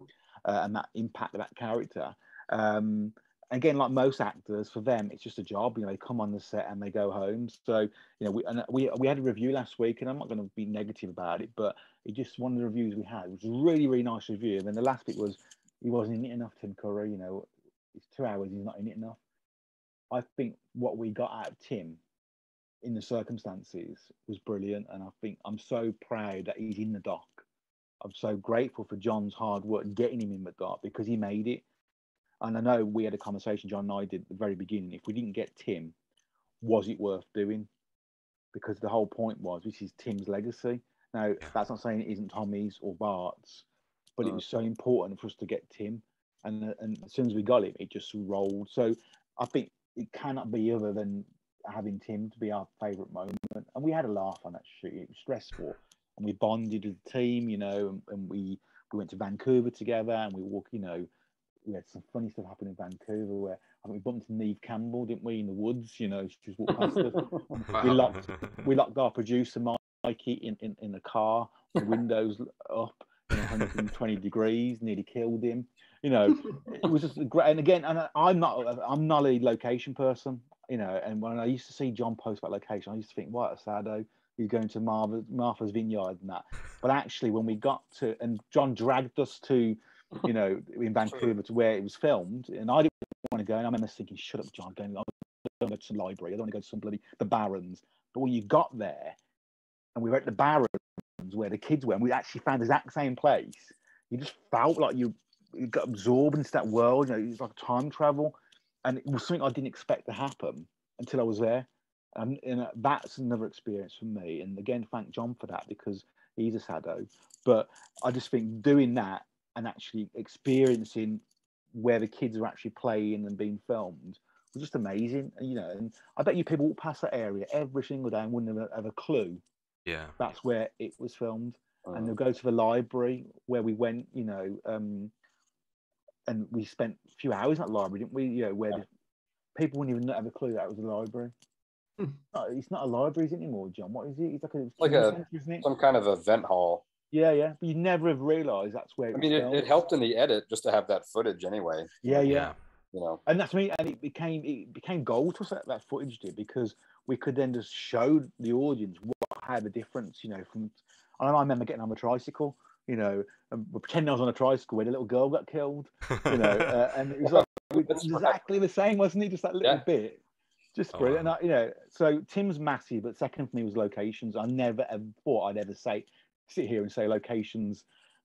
uh, and that impact of that character. Um, again, like most actors, for them, it's just a job. You know, they come on the set and they go home. So, you know, we and we we had a review last week, and I'm not going to be negative about it, but it just one of the reviews we had was really really nice review. And then the last bit was he wasn't in it enough, Tim Curry. You know, it's two hours, he's not in it enough. I think what we got out of Tim in the circumstances was brilliant. And I think I'm so proud that he's in the doc. I'm so grateful for John's hard work getting him in the doc because he made it. And I know we had a conversation, John and I did at the very beginning. If we didn't get Tim, was it worth doing? Because the whole point was this is Tim's legacy. Now, that's not saying it isn't Tommy's or Bart's, but it was so important for us to get Tim. And, and as soon as we got him, it just rolled. So I think it cannot be other than having Tim to be our favourite moment. And we had a laugh on that shoot. It was stressful, and we bonded as a team, you know. And, and we we went to Vancouver together, and we walked, you know, we had some funny stuff happen in Vancouver where I think we bumped into Neve Campbell, didn't we, in the woods? You know, she just walked past us. We locked we locked our producer Mikey in, in, in the car, the windows up, you know, 120 degrees, nearly killed him. you know, it was just great. And again, and I'm not, I'm not a location person, you know. And when I used to see John post about location, I used to think, what a sado. He's going to Martha, Martha's Vineyard and that. But actually, when we got to, and John dragged us to, you know, in Vancouver to where it was filmed, and I didn't want to go. And I remember thinking, shut up, John, going, I don't go to some library. I don't want to go to some bloody the Barrens. But when you got there, and we were at the Barrens where the kids were, and we actually found the exact same place. You just felt like you, you got absorbed into that world. You know, it was like time travel, and it was something I didn't expect to happen until I was there. And, and that's another experience for me. And again, thank John for that because he's a sado. But I just think doing that and actually experiencing where the kids are actually playing and being filmed was just amazing. And, you know, and I bet you people walk past that area every single day and wouldn't have, have a clue Yeah. that's where it was filmed. Uh, And they'll go to the library where we went, you know, um, and we spent a few hours at that library, didn't we? You know, where Yeah. the, people wouldn't even have a clue that it was a library. Hmm. No, it's not a library anymore, John. What is it? It's like a, Like a- isn't it? some kind of event hall. Yeah, yeah. But you never have realised that's where. It I mean, it, it helped in the edit just to have that footage anyway. Yeah, yeah. Yeah. You know, and that's me and it became it became gold to us that, that footage did because we could then just show the audience what had the difference you know from i I remember getting on the tricycle you know and pretending i was on a tricycle when a little girl got killed you know uh, and it was like That's was right. exactly the same wasn't it just that little Yeah. bit just Oh, brilliant wow. and I, you know so tim's massive but second for me was locations i never ever thought i'd ever say sit here and say locations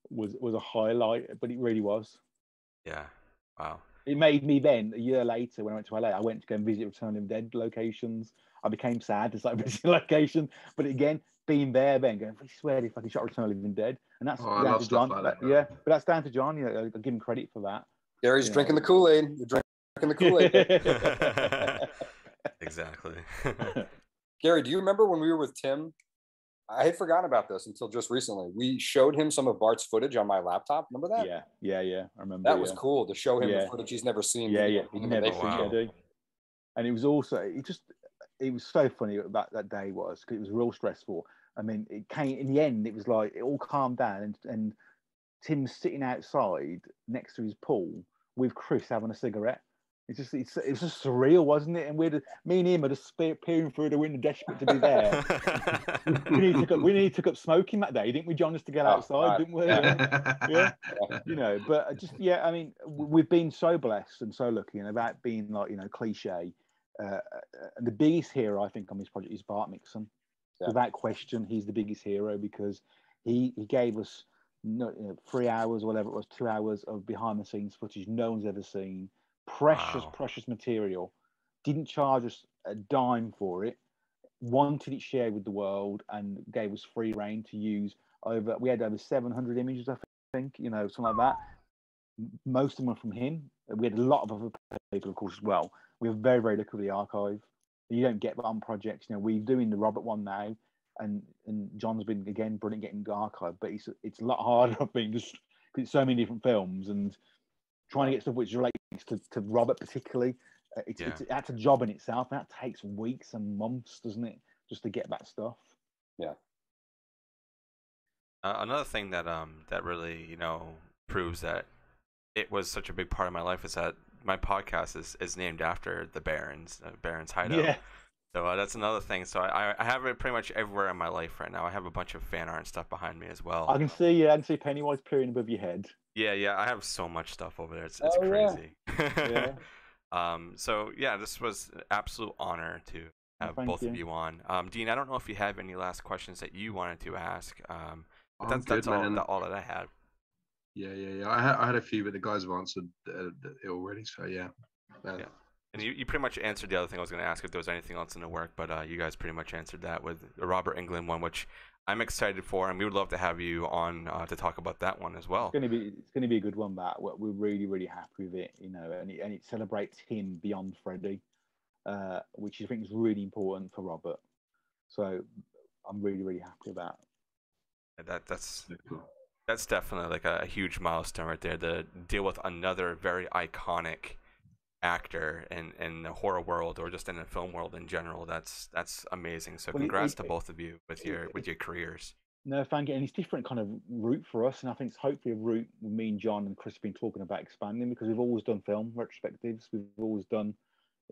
was was a highlight but it really was yeah. Wow. it made me then a year later when I went to LA, I went to go and visit Return of the Dead locations. I became sad to start visiting location, but again, being there, then going, I swear if I can shot Return of the Living Dead, and that's Oh, I down love to stuff John. like uh, that- that, yeah, but that's down to John. You know, I give him credit for that. Gary's Yeah. drinking the Kool Aid. You're drinking the Kool Aid. exactly. Gary, do you remember when we were with Tim? I had forgotten about this until just recently. We showed him some of Bart's footage on my laptop. Remember that? yeah, yeah, yeah. I remember. That was cool to show him Yeah. the footage he's never seen. Yeah, yeah. He never wow. yeah. And it was also it just it was so funny that that day was because it was real stressful. I mean, it came in the end. It was like it all calmed down, and, and Tim's sitting outside next to his pool with Chris having a cigarette. It's just it's, it was just surreal, wasn't it? And we're just, me and him are just peering through the window, desperate to be there. we need to took up, we need took up smoking that day, didn't we, John? Just to get Oh, outside, God. didn't we? Yeah. yeah you know but just yeah i mean we've been so blessed and so lucky and about being like you know cliche uh, uh, the biggest hero i think on this project is bart mixon Yeah. without question he's the biggest hero because he he gave us no, you know, three hours or whatever it was two hours of behind the scenes footage no one's ever seen precious Wow. precious material. Didn't charge us a dime for it. Wanted it shared with the world and gave us free reign to use over we had over 700 images i think you know something like that. Most of them were from him. We had a lot of other people of course as well. We were very very lucky with the archive you don't get that on projects you know we're doing the robert one now and and john's been again brilliant getting the archive but it's it's a lot harder i think just because it's so many different films and trying to get stuff which relates to, to robert particularly uh, it's, Yeah. it's that's a job in itself that takes weeks and months doesn't it just to get that stuff Uh, another thing that um that really you know proves that it was such a big part of my life is that my podcast is, is named after the Barrens, uh, Barrens Hideout. yeah So uh, that's another thing. So I, I have it pretty much everywhere in my life right now. I have a bunch of fan art and stuff behind me as well. i can see yeah i can see pennywise peering above your head Yeah, yeah, I have so much stuff over there. It's it's Oh, crazy. Yeah. um. So yeah, this was an absolute honor to have thank both of you. you on. Um, Dean, I don't know if you have any last questions that you wanted to ask. Um, but that's good, that's all, man. that, all that I had. Yeah, yeah, yeah. I had, I had a few, but the guys have answered uh, it already. So yeah. Man. Yeah. And you, you pretty much answered the other thing I was going to ask if there was anything else in the work, but uh, you guys pretty much answered that with the Robert Englund one, which I'm excited for, and we would love to have you on uh, to talk about that one as well. It's going to be it's going to be a good one. That we're really really happy with it, you know, and it, and it celebrates him beyond Freddy, uh, which I think is really important for Robert. So I'm really really happy about. That that's that's definitely like a, a huge milestone right there to deal with another very iconic actor in in the horror world or just in the film world in general. That's that's amazing. So Well, congrats it- to both of you with it- your it- with your careers. No, thank you. And it's different kind of route for us, and I think it's hopefully a route me and John and Chris have been talking about expanding because we've always done film retrospectives. We've always done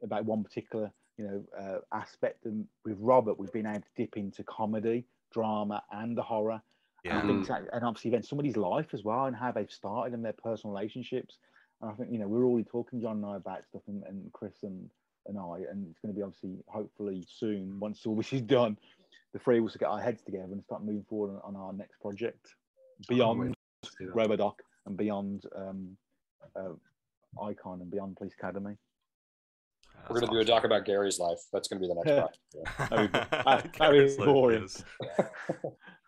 about one particular, you know, uh, aspect. And with Robert, we've been able to dip into comedy, drama, and the horror. And Yeah. think, it's act- and obviously, then somebody's life as well, and how they've started and their personal relationships. And I think you know we're already talking John and I about stuff, and, and Chris and and I, and it's going to be obviously hopefully soon once all this is done, the three of us will get our heads together and start moving forward on, on our next project beyond Robodoc and beyond um, uh, Icon and beyond Police Academy. We're going to do a doc about Gary's life. That's going to be the next project. yeah. That'd be- that'd- that'd be Gary's boring.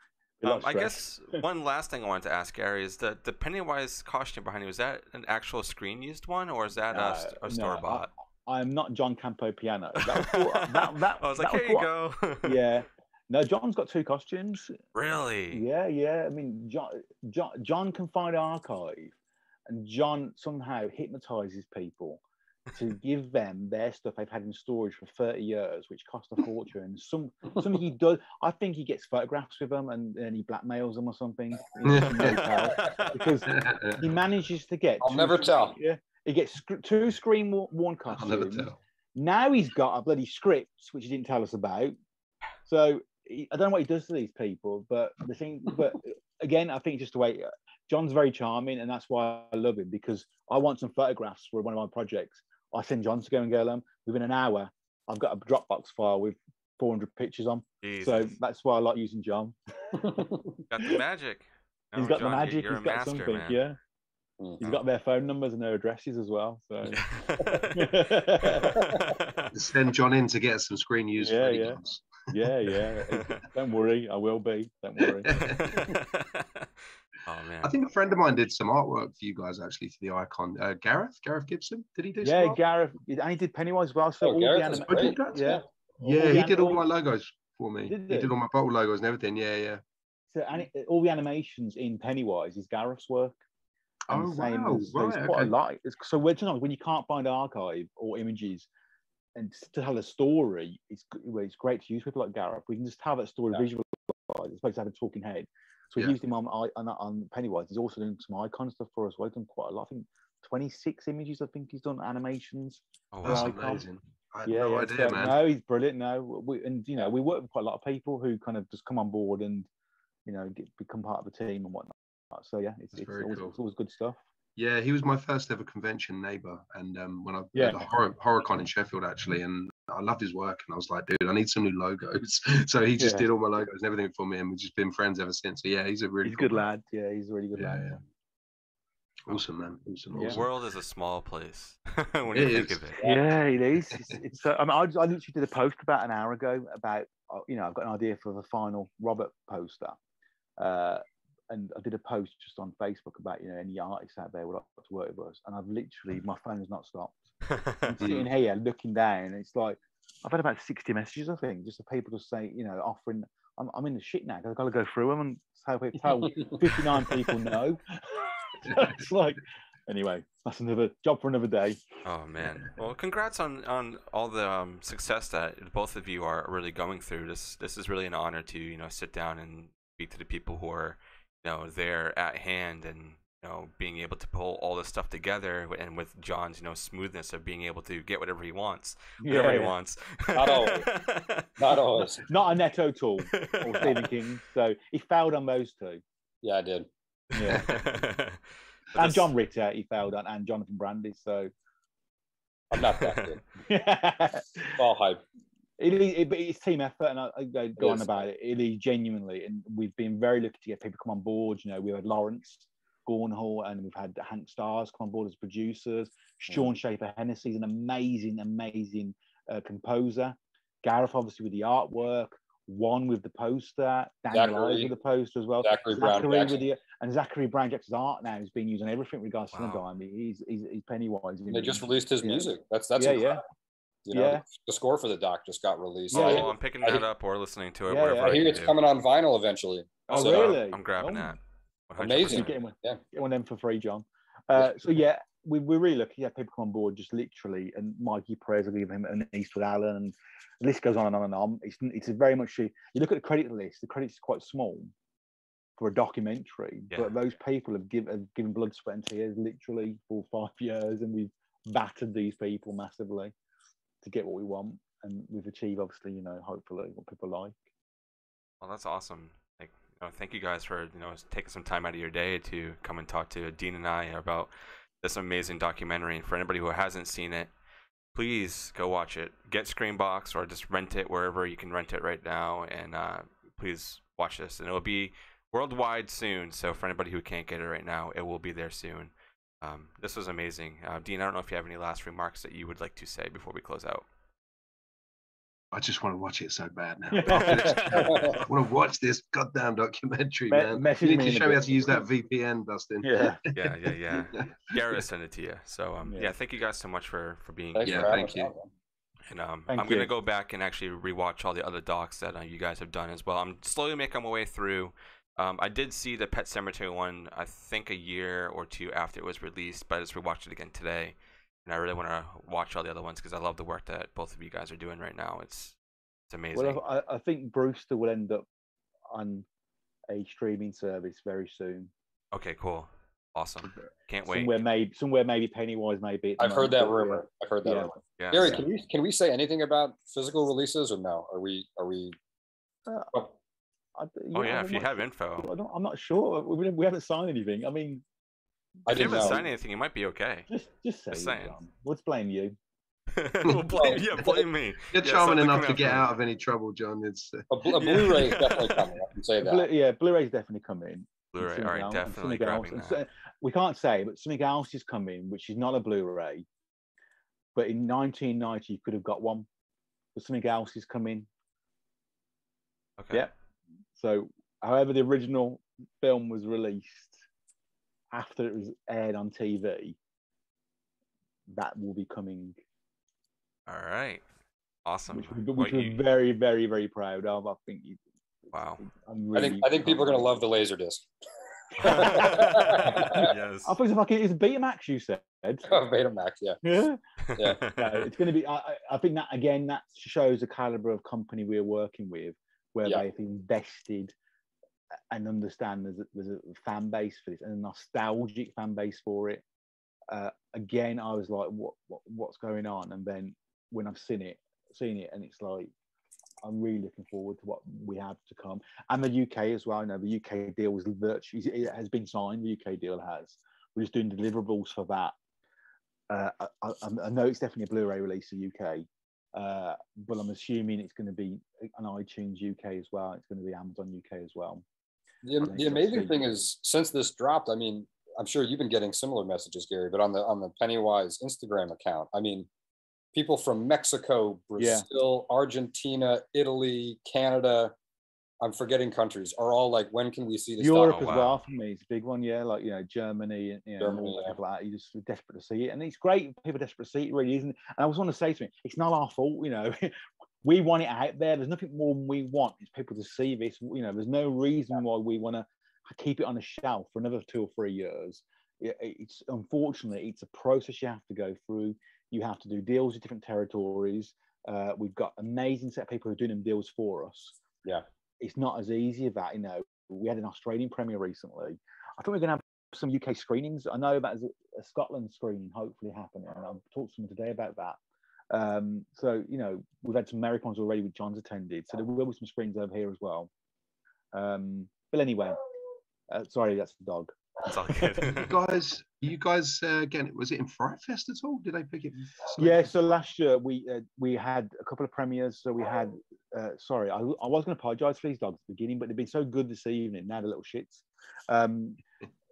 is- Um, I guess one last thing I wanted to ask Gary is the the Pennywise costume behind you. Was that an actual screen used one, or is that uh, No, a, a no, store bought? I am not John Campopiano. That was thought- uh, that, that, I was like, here you uh, go. Yeah. No, John's got two costumes. really? Yeah, yeah. I mean, John, John, John can find archive, and John somehow hypnotizes people to give them their stuff they've had in storage for 30 years, which cost a fortune. Some, something he does. I think he gets photographs with them, and then he blackmails them or something. in some motel, because he manages to get. I'll two never sc- tell. Yeah, he gets two screen wa- worn I'll never tell. Now he's got a bloody script, which he didn't tell us about. So he, I don't know what he does to these people, but the thing, but again, I think just the way John's very charming, and that's why I love him because I want some photographs for one of my projects. I send John to go and get them within an hour. I've got a Dropbox file with 400 pictures on, so that's why I like using John. got the magic. He's No, got John, the magic. You're He's a got master, something. man. Yeah, Mhm. he's got their phone numbers and their addresses as well. So. Send John in to get some screen used Yeah, Freddy yeah. guns. Yeah, yeah. Don't worry, I will be. Don't worry. Oh man. I think a friend of mine did some artwork for you guys actually for the icon. Uh, Gareth, Gareth Gibson, did he do? Yeah, some? Gareth, and he did Pennywise as well. So Oh, all Gareth the is anima- Oh, did that? yeah. Yeah, all he the did all my logos for me. Did he they? did all my bottle logos and everything. Yeah, yeah. So any, all the animations in Pennywise is Gareth's work. and Oh the same wow! as- so it's quite okay. a lot. It's, so when, sometimes when you can't find archive or images, and to tell a story, it's it's great to use people like Gareth. We can just have that story Yeah. visualized. It's supposed to have a talking head. So Yeah. used him on, I- on on Pennywise. He's also doing some icon stuff for us. Well, he's done quite a lot. I think twenty six images. I think he's done animations. oh, That's. Amazing. Yeah, no yeah, idea, so- man. No, he's brilliant. No, we, and you know, we work with quite a lot of people who kind of just come on board and you know get, become part of the team and whatnot. So yeah, it's, it's, always, cool. it's always good stuff. Yeah, he was my first ever convention neighbor, and um, when I Yeah. at the horror HorrorCon in Sheffield actually, and I loved his work, and I was like, dude, I need some new logos. so he just Yeah. did all my logos and everything for me, and we've just been friends ever since. So yeah, he's a really he's a cool good guy. lad. Yeah, he's a really good Yeah, lad. yeah. Awesome, man. Awesome, Yeah. The awesome. world is a small place when It you think is. of it. Yeah, it is. It's, it's I mean, I, I literally did a post about an hour ago about, uh, you know, I've got an idea for the final Robert poster. Uh, and I did a post just on Facebook about, you know, any artists out there would like to work with us. And I've literally, my phone has not stopped. I'm sitting here looking down, and it's like, I've had about 60 messages, I think, just of people just saying, you know, offering, I'm, I'm in the shit now I've got to go through them and tell, tell 59 people no. it's like, anyway, that's another job for another day. Oh man! Well, congrats on on all the um, success that both of you are really going through. This this is really an honor to you know sit down and speak to the people who are you know there at hand and you know being able to pull all this stuff together and with John's you know smoothness of being able to get whatever he wants, whatever he Yeah. wants. Not always. Not always. Not a Neto tool or Stephen King. So he failed on those two. Yeah, I did. Yeah. And John Ritter, he failed on, and Jonathan Brandis. So I'm not that good. it, It's all hype. It, it's team effort, and I, I go, on about it. It is genuinely, and we've been very lucky to get people come on board. You know, we had Lawrence Gornhall, and we've had Hank Stars come on board as producers. Sean Schaefer Hennessy is an amazing, amazing uh, composer. Gareth, obviously, with the artwork. One with the poster, Daniel Zachary. With the poster as well. Zachary Zachary Jackson. with the and Zachary Brown Jackson's art now is being used on everything regards to Wow. Cinedigm. He's, he's he's Pennywise. They just released his Yeah. music. That's that's yeah, incredible. yeah. You know, Yeah. the score for the doc just got released. Oh, Yeah, I, yeah. well, I'm picking I that up or listening to it. Yeah, whatever yeah. I I hear it's do. coming on vinyl eventually. Oh, So, really? I'm grabbing Oh. that. 100%. Amazing. You're getting one, Yeah. get one of them for free, John. Uh, so yeah, we, we're really lucky. Yeah, people come on board just literally, and Mikey Perez will give him an Eastwood Allen, and the list goes on and on and on. It's it's very much you look at the credit list. The credits is quite small, for a documentary. Yeah. But those people have, give, have given blood, sweat, and tears literally for five years, and we've battered these people massively to get what we want, and we've achieved, obviously, you know, hopefully what people like. Well, that's awesome. Like, you know, thank you guys for you know taking some time out of your day to come and talk to Dean and I about this amazing documentary. And for anybody who hasn't seen it, please go watch it. Get Screambox or just rent it wherever you can rent it right now, and uh, please watch this. And it will be worldwide soon. So for anybody who can't get it right now, it will be there soon. Um, this was amazing, uh, Dean. I don't know if you have any last remarks that you would like to say before we close out. I just want to watch it so bad now. I want to watch this goddamn documentary, Me- man. message You me need to show me how to use that VPN, Dustin. Yeah. Yeah, yeah, yeah. Garrett sent it to you. So um, yeah. Yeah. thank you guys so much for for being Thanks here. Yeah, for having thank you. And um, Thank I'm gonna go back and actually rewatch all the other docs that uh, you guys have done as well. I'm slowly making my way through. Um, I did see the Pet Sematary one, I think a year or two after it was released, but I just rewatched it again today, and I really want to watch all the other ones because I love the work that both of you guys are doing right now. It's it's amazing. Well, I, I think Brewster will end up on a streaming service very soon. okay, cool, awesome. Can't wait. Somewhere maybe somewhere maybe Pennywise maybe. at I've heard that but, rumor. I've heard that Yeah. rumor. Yeah. Gary, so- can we can we say anything about physical releases or no? Are we are we? Uh, Oh, I, Oh yeah, yeah, I'm if you have sure. info. I don't, I'm not sure. We, we haven't signed anything. I mean, I If you haven't know. signed anything, you might be okay. just just say Just it, saying. John. Let's blame you. well, blame, yeah, blame me. You're Yeah, charming enough to get out of any trouble, John. It's uh, A, bl- a Blu-ray is definitely coming. I can say that. Blu- yeah, Blu-ray's definitely coming. Blu-ray. something All right, else- definitely something else. that. so- we can't say, but something else is coming, which is not a Blu-ray. But in 1990, you could have got one. But something else is coming. Okay. Yeah. So, however, the original film was released after it was aired on TV, that will be coming, All right. Awesome. which, we- What which we're you- very, very, very proud of. I think. You, Wow. I'm I think I think people are gonna love the laser disc. yes. I think it's like it's Betamax. You said. Oh, Betamax, yeah. Yeah. Yeah. no, it's going to be. I, I- I think that again, that shows the caliber of company we're working with, where Yeah. they've invested and understand there's a, there's a fan base for this and a nostalgic fan base for it. Uh, again, I was like, what, what what's going on? And then when I've seen it, seen it, and it's like, I'm really looking forward to what we have to come. And the UK as well. I know the UK deal was virtually it has been signed. The UK deal has. We're just doing deliverables for that. Uh, I, I, I know it's definitely a Blu-ray release in the UK, uh, but I'm assuming it's going to be on iTunes UK as well. It's going to be Amazon UK as well. The, the amazing thing is, since this dropped, I mean, I'm sure you've been getting similar messages, Gary, but on the on the Pennywise Instagram account, I mean, people from Mexico, Yeah. Brazil, Argentina, Italy, Canada, I'm forgetting countries, are all like, when can we see this? Europe Oh, as wow. well for me. It's a big one, yeah. Like you know, Germany and you know, Germany, all yeah. people like that. You just desperate to see it, and it's great. People desperate to see it, really, isn't it? And I was want to say to me, it's not our fault. You know, we want it out there. There's nothing more than we want is people to see this. You know, there's no reason why we want to keep it on a shelf for another two or three years. It- It's unfortunately it's a process you have to go through. You have to do deals with different territories. Uh, we've got amazing set of people who are doing them deals for us. Yeah. It's not as easy as that. You know, we had an Australian premiere recently. I think we're going to have some UK screenings. I know about a Scotland screening hopefully happening, and I'll talk to someone today about that. Um, so you know, we've had some American ones already with John's attended, so there will be some screens over here as well. Um, but anyway, uh, sorry, that's the dog. It's all you guys, you guys uh, again, was it in Fright Fest at all? Did they pick it? Yeah, so last year we uh, we had a couple of premieres. So we had, uh, sorry, I, I was going to apologise for these dogs at the beginning, but they've been so good this evening. Now the little shits. Um,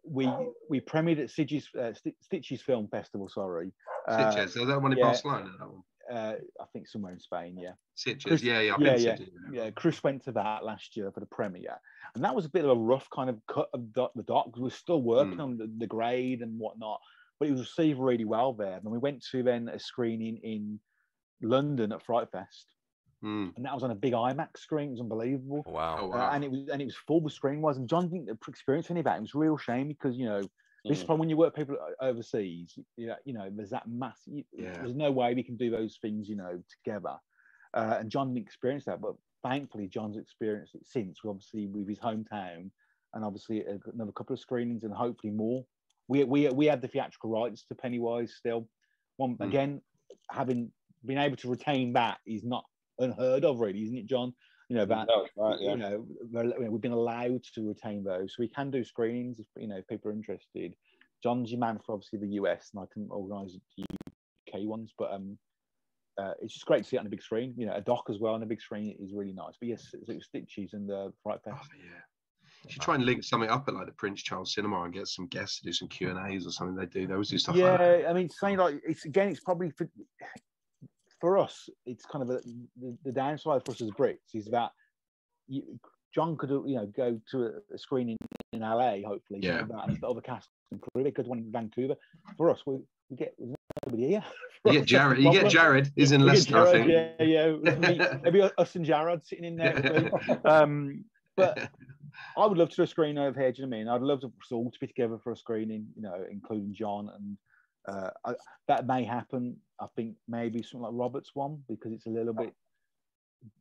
we we premiered at Stitches uh, Stitches Film Festival. Sorry, uh, Sitges. Is that one in yeah. Barcelona? That one. Uh, I think somewhere in Spain. Yeah, Sitges. Chris- yeah, yeah. Yeah, yeah, Sitges, yeah. Chris went to that last year for the premiere, and that was a bit of a rough kind of cut of doc- the doc. We were still working Mm. on the, the grade and whatnot, but it was received really well there. And we went to then a screening in London at Fright Fest, Mm. and that was on a big IMAX screen. It was unbelievable. wow. Oh, Uh, wow. and it was and it was full the screen was and John didn't experience any of that. It was a real shame because you know this is Mhm. from when you work people overseas. You know, you know there's that mass. You, Yeah. There's no way we can do those things you know together. Uh, and John didn't experience that, but thankfully John's experienced it since. Obviously with his hometown and obviously another couple of screenings, and hopefully more. We we we have the theatrical rights to Pennywise still. One Mm. again, having been able to retain that is not unheard of, really, isn't it, John? You know that No, right, yeah. you know, we're- you know, we've been allowed to retain those, so we can do screenings if you know if people are interested. John's your man for obviously the US, and I can organise the UK ones. But um, uh, it's just great to see it on the big screen. You know, a doc as well on the big screen is really nice. But yes, it's, it's Stitches and the Fright Oh, yeah. You should try and link something up at like the Prince Charles Cinema and get some guests to do some Q and A's or something. They do. those do stuff yeah, like that. I mean, saying like it's again, it's probably for for us. It's kind of a, the, the downside for us as Brits is that you, John could you know go to a, screening in LA, hopefully, Yeah. and the other cast. They could one in Vancouver. For us, we, we get nobody here. You get Jared. You get Jared. He's in Leicester, I Jared, think. Yeah, yeah. Maybe us and Jared sitting in there. um, but I would love to do a screen over here. Do you know what I mean? I'd love to us all to be together for a screening, you know, including John, and uh, I, that may happen. I think maybe something like Robert's one because it's a little bit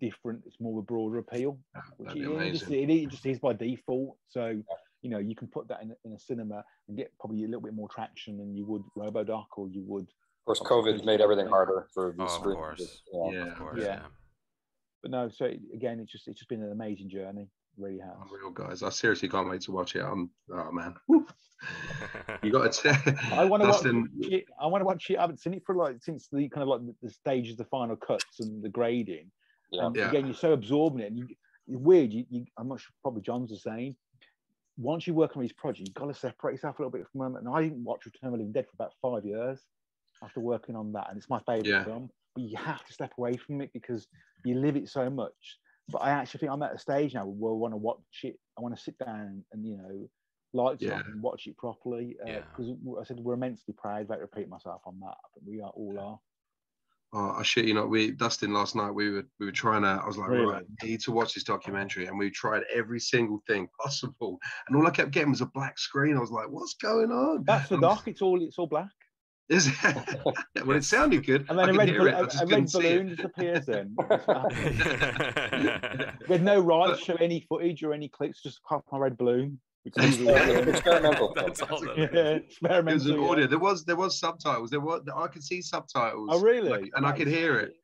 different. It's more of a broader appeal, ah, which it, it just, it, it just is by default. So you know, you can put that in, a- in a cinema and get probably a little bit more traction than you would RoboDoc or you would. Of course, COVID's made everything harder for Oh, these of course. you know. Yeah. Of course, Yeah. yeah. But no, so again, it's just it's just been an amazing journey. Really has. Unreal guys. I seriously can't wait to watch it. I'm oh man. You got to I want to watch Dustin. it. I want to watch it. I haven't seen it for like since the kind of like the, the stages, the final cuts and the grading. Yeah. And Yeah. again, you're so absorbed in it. And you, it's weird. You, you, I'm not sure. Probably John's the same. Once you work on these projects, you've got to separate yourself a little bit from them. And I didn't watch Return of the Living Dead for about five years after working on that, and it's my favorite Yeah. film. But you have to step away from it because you live it so much. But I actually think I'm at a stage now where I want to watch it. I want to sit down and you know, lights Yeah. on and watch it properly. Uh, yeah. Because I said we're immensely proud. About to repeat myself on that. Think we are all are. Oh, I shit you not. We Dustin last night. We were we were trying to. I was like, Really? right, I need to watch this documentary, and we tried every single thing possible, and all I kept getting was a black screen. I was like, what's going on? That's the doc. It's all it's all black. Is it? well, it sounded good. And then a red, hear bal- it. I a, just a red balloon it. just appears then. That's what happens. There's no right to show any footage or any clips, just pop my red balloon. which. Experimental. That's all yeah, is. It was experimental. an yeah. audio. There was there was subtitles. There was I could see subtitles. Oh, really? Like, and I could hear it,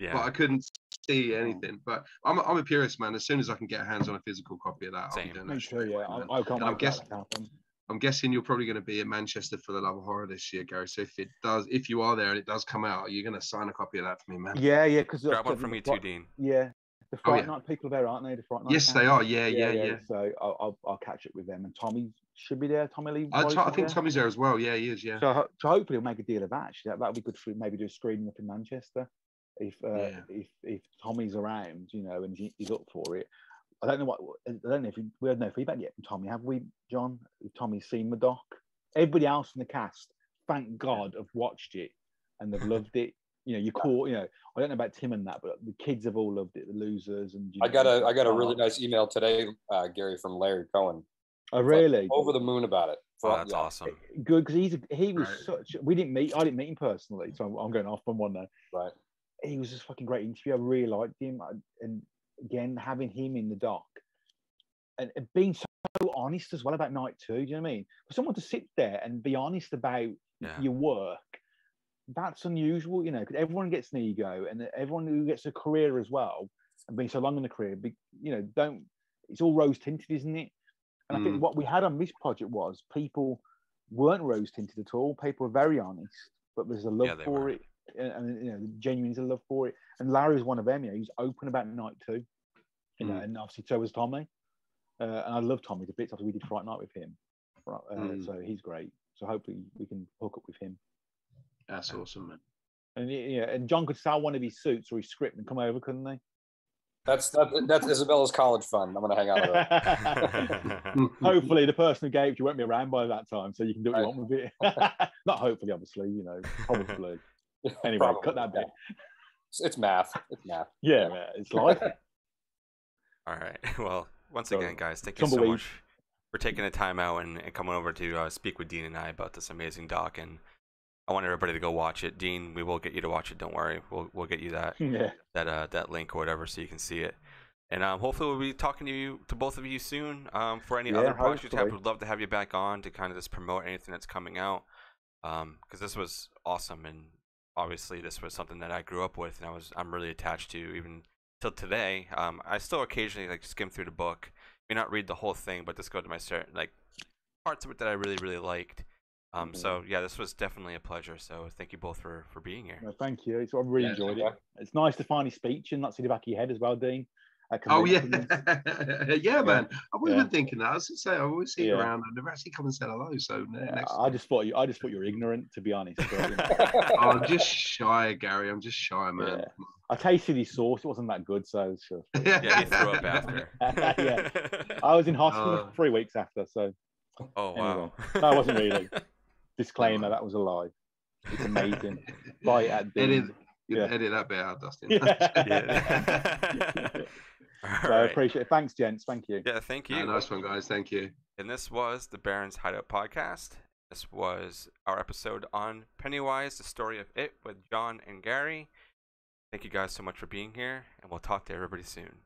but I couldn't see anything. But I'm a, I'm a purist, man. As soon as I can get hands on a physical copy of that, I'll be Same. doing Me that too, yeah. I, I can't And I'm wait for guess- that to happen. I'm guessing you're probably going to be in Manchester for the Love of Horror this year, Gary. So if it does, if you are there and it does come out, you're going to sign a copy of that for me, man. Yeah, yeah, because Grab one from me too, Dean. Yeah, the Oh, yeah. Night people are there, aren't they? The Fright Night. Yes, they are. Yeah, yeah, yeah. So I'll, I'll, I'll catch up with them, and Tommy should be there. Tommy Lee. I, Boyce t- I is think there. Tommy's there as well. Yeah, he is. Yeah. So, so hopefully we'll make a deal of that. Actually, that that would be good for maybe do a screening up in Manchester, if uh, Yeah. if if Tommy's around, you know, and he, he's up for it. I don't know what I don't know if we, we had no feedback yet from Tommy. Have we, John? If Tommy's seen the doc. Everybody else in the cast, thank God, have watched it and they've loved it. You know, you call. You know, I don't know about Tim and that, but the kids have all loved it. The losers and. you I got a I got a really nice email today, uh, Gary, from Larry Cohen. Oh, really? Over the moon about it. Oh, that's Yeah. awesome. Good because he's a, he was Right. such. We didn't meet. I didn't meet him personally, so I'm, I'm going off on one now. Right. he was just a fucking great interview. I really liked him, I- and again having him in the dock and, and being so honest as well about night two. Do you know what I mean? For someone to sit there and be honest about Yeah. your work, that's unusual. You know, because everyone gets an ego, and everyone who gets a career as well, and being so long in the career, be, you know, don't. It's all rose tinted, isn't it? And I Mm. think what we had on this project was people weren't rose tinted at all. People were very honest, but there's a love Yeah, for were. it, and, and you know, genuine is a love for it. And Larry was one of them. You know, he's open about night too. You know, Mm. and obviously so was Tommy. Uh, and I love Tommy to bits. Obviously, we did Fright Night with him, Right, uh, Mm. so he's great. So hopefully we can hook up with him. That's awesome, man. And yeah, and John could sell one of his suits or his script and come over, couldn't he? That's that, that's Isabella's college fund. I'm gonna hang out with her. hopefully, the person who gave it you won't be around by that time, so you can do what you want with it. Not hopefully, obviously, you know, probably. Anyway, Probably, cut that bit. It's, it's math. It's math. Yeah, man, it's life. All right. Well, once So, again, guys, thank you so much for taking the time out and, and coming over to uh, speak with Dean and I about this amazing doc. And I want everybody to go watch it. Dean, we will get you to watch it. Don't worry. We'll we'll get you that yeah. that uh that link or whatever so you can see it. And um, hopefully we'll be talking to you to both of you soon. Um, for any Yeah, other projects you have, we'd love to have you back on to kind of just promote anything that's coming out. Um, because this was awesome, and obviously this was something that I grew up with, and I was I'm really attached to even till today. Um, I still occasionally like skim through the book, may not read the whole thing, but just go to my certain like parts of it that I really really liked. Um, Mhm. so yeah, this was definitely a pleasure. So thank you both for for being here. No, thank you. It's, I really Yeah, enjoyed okay. it. It's nice to finally speak and not see the back of your head as well, Dean. At Oh yeah, conventions. yeah, man. I've always Yeah. been thinking that. I was gonna say I always see you Yeah. around. I've never actually come and said hello. So Yeah, next, I just thought you. I just thought you were ignorant, to be honest. But, you oh, I'm just shy, Gary. I'm just shy, man. Yeah. I tasted his sauce. It wasn't that good, so sure. Yeah, he threw up after. Yeah. I was in hospital Uh. three weeks after, so Oh wow. No, I wasn't really. disclaimer that was a lie. It's amazing. Right at edit, Dean. you Yeah. edit that bit out, Dustin. Yeah. All So I appreciate it. Thanks, gents. Thank you. Yeah, thank you. Yeah, nice one, guys. Thank you. And this was the Barrens Hideout podcast. This was our episode on Pennywise, the story of it with John and Gary. Thank you guys so much for being here, and we'll talk to everybody soon.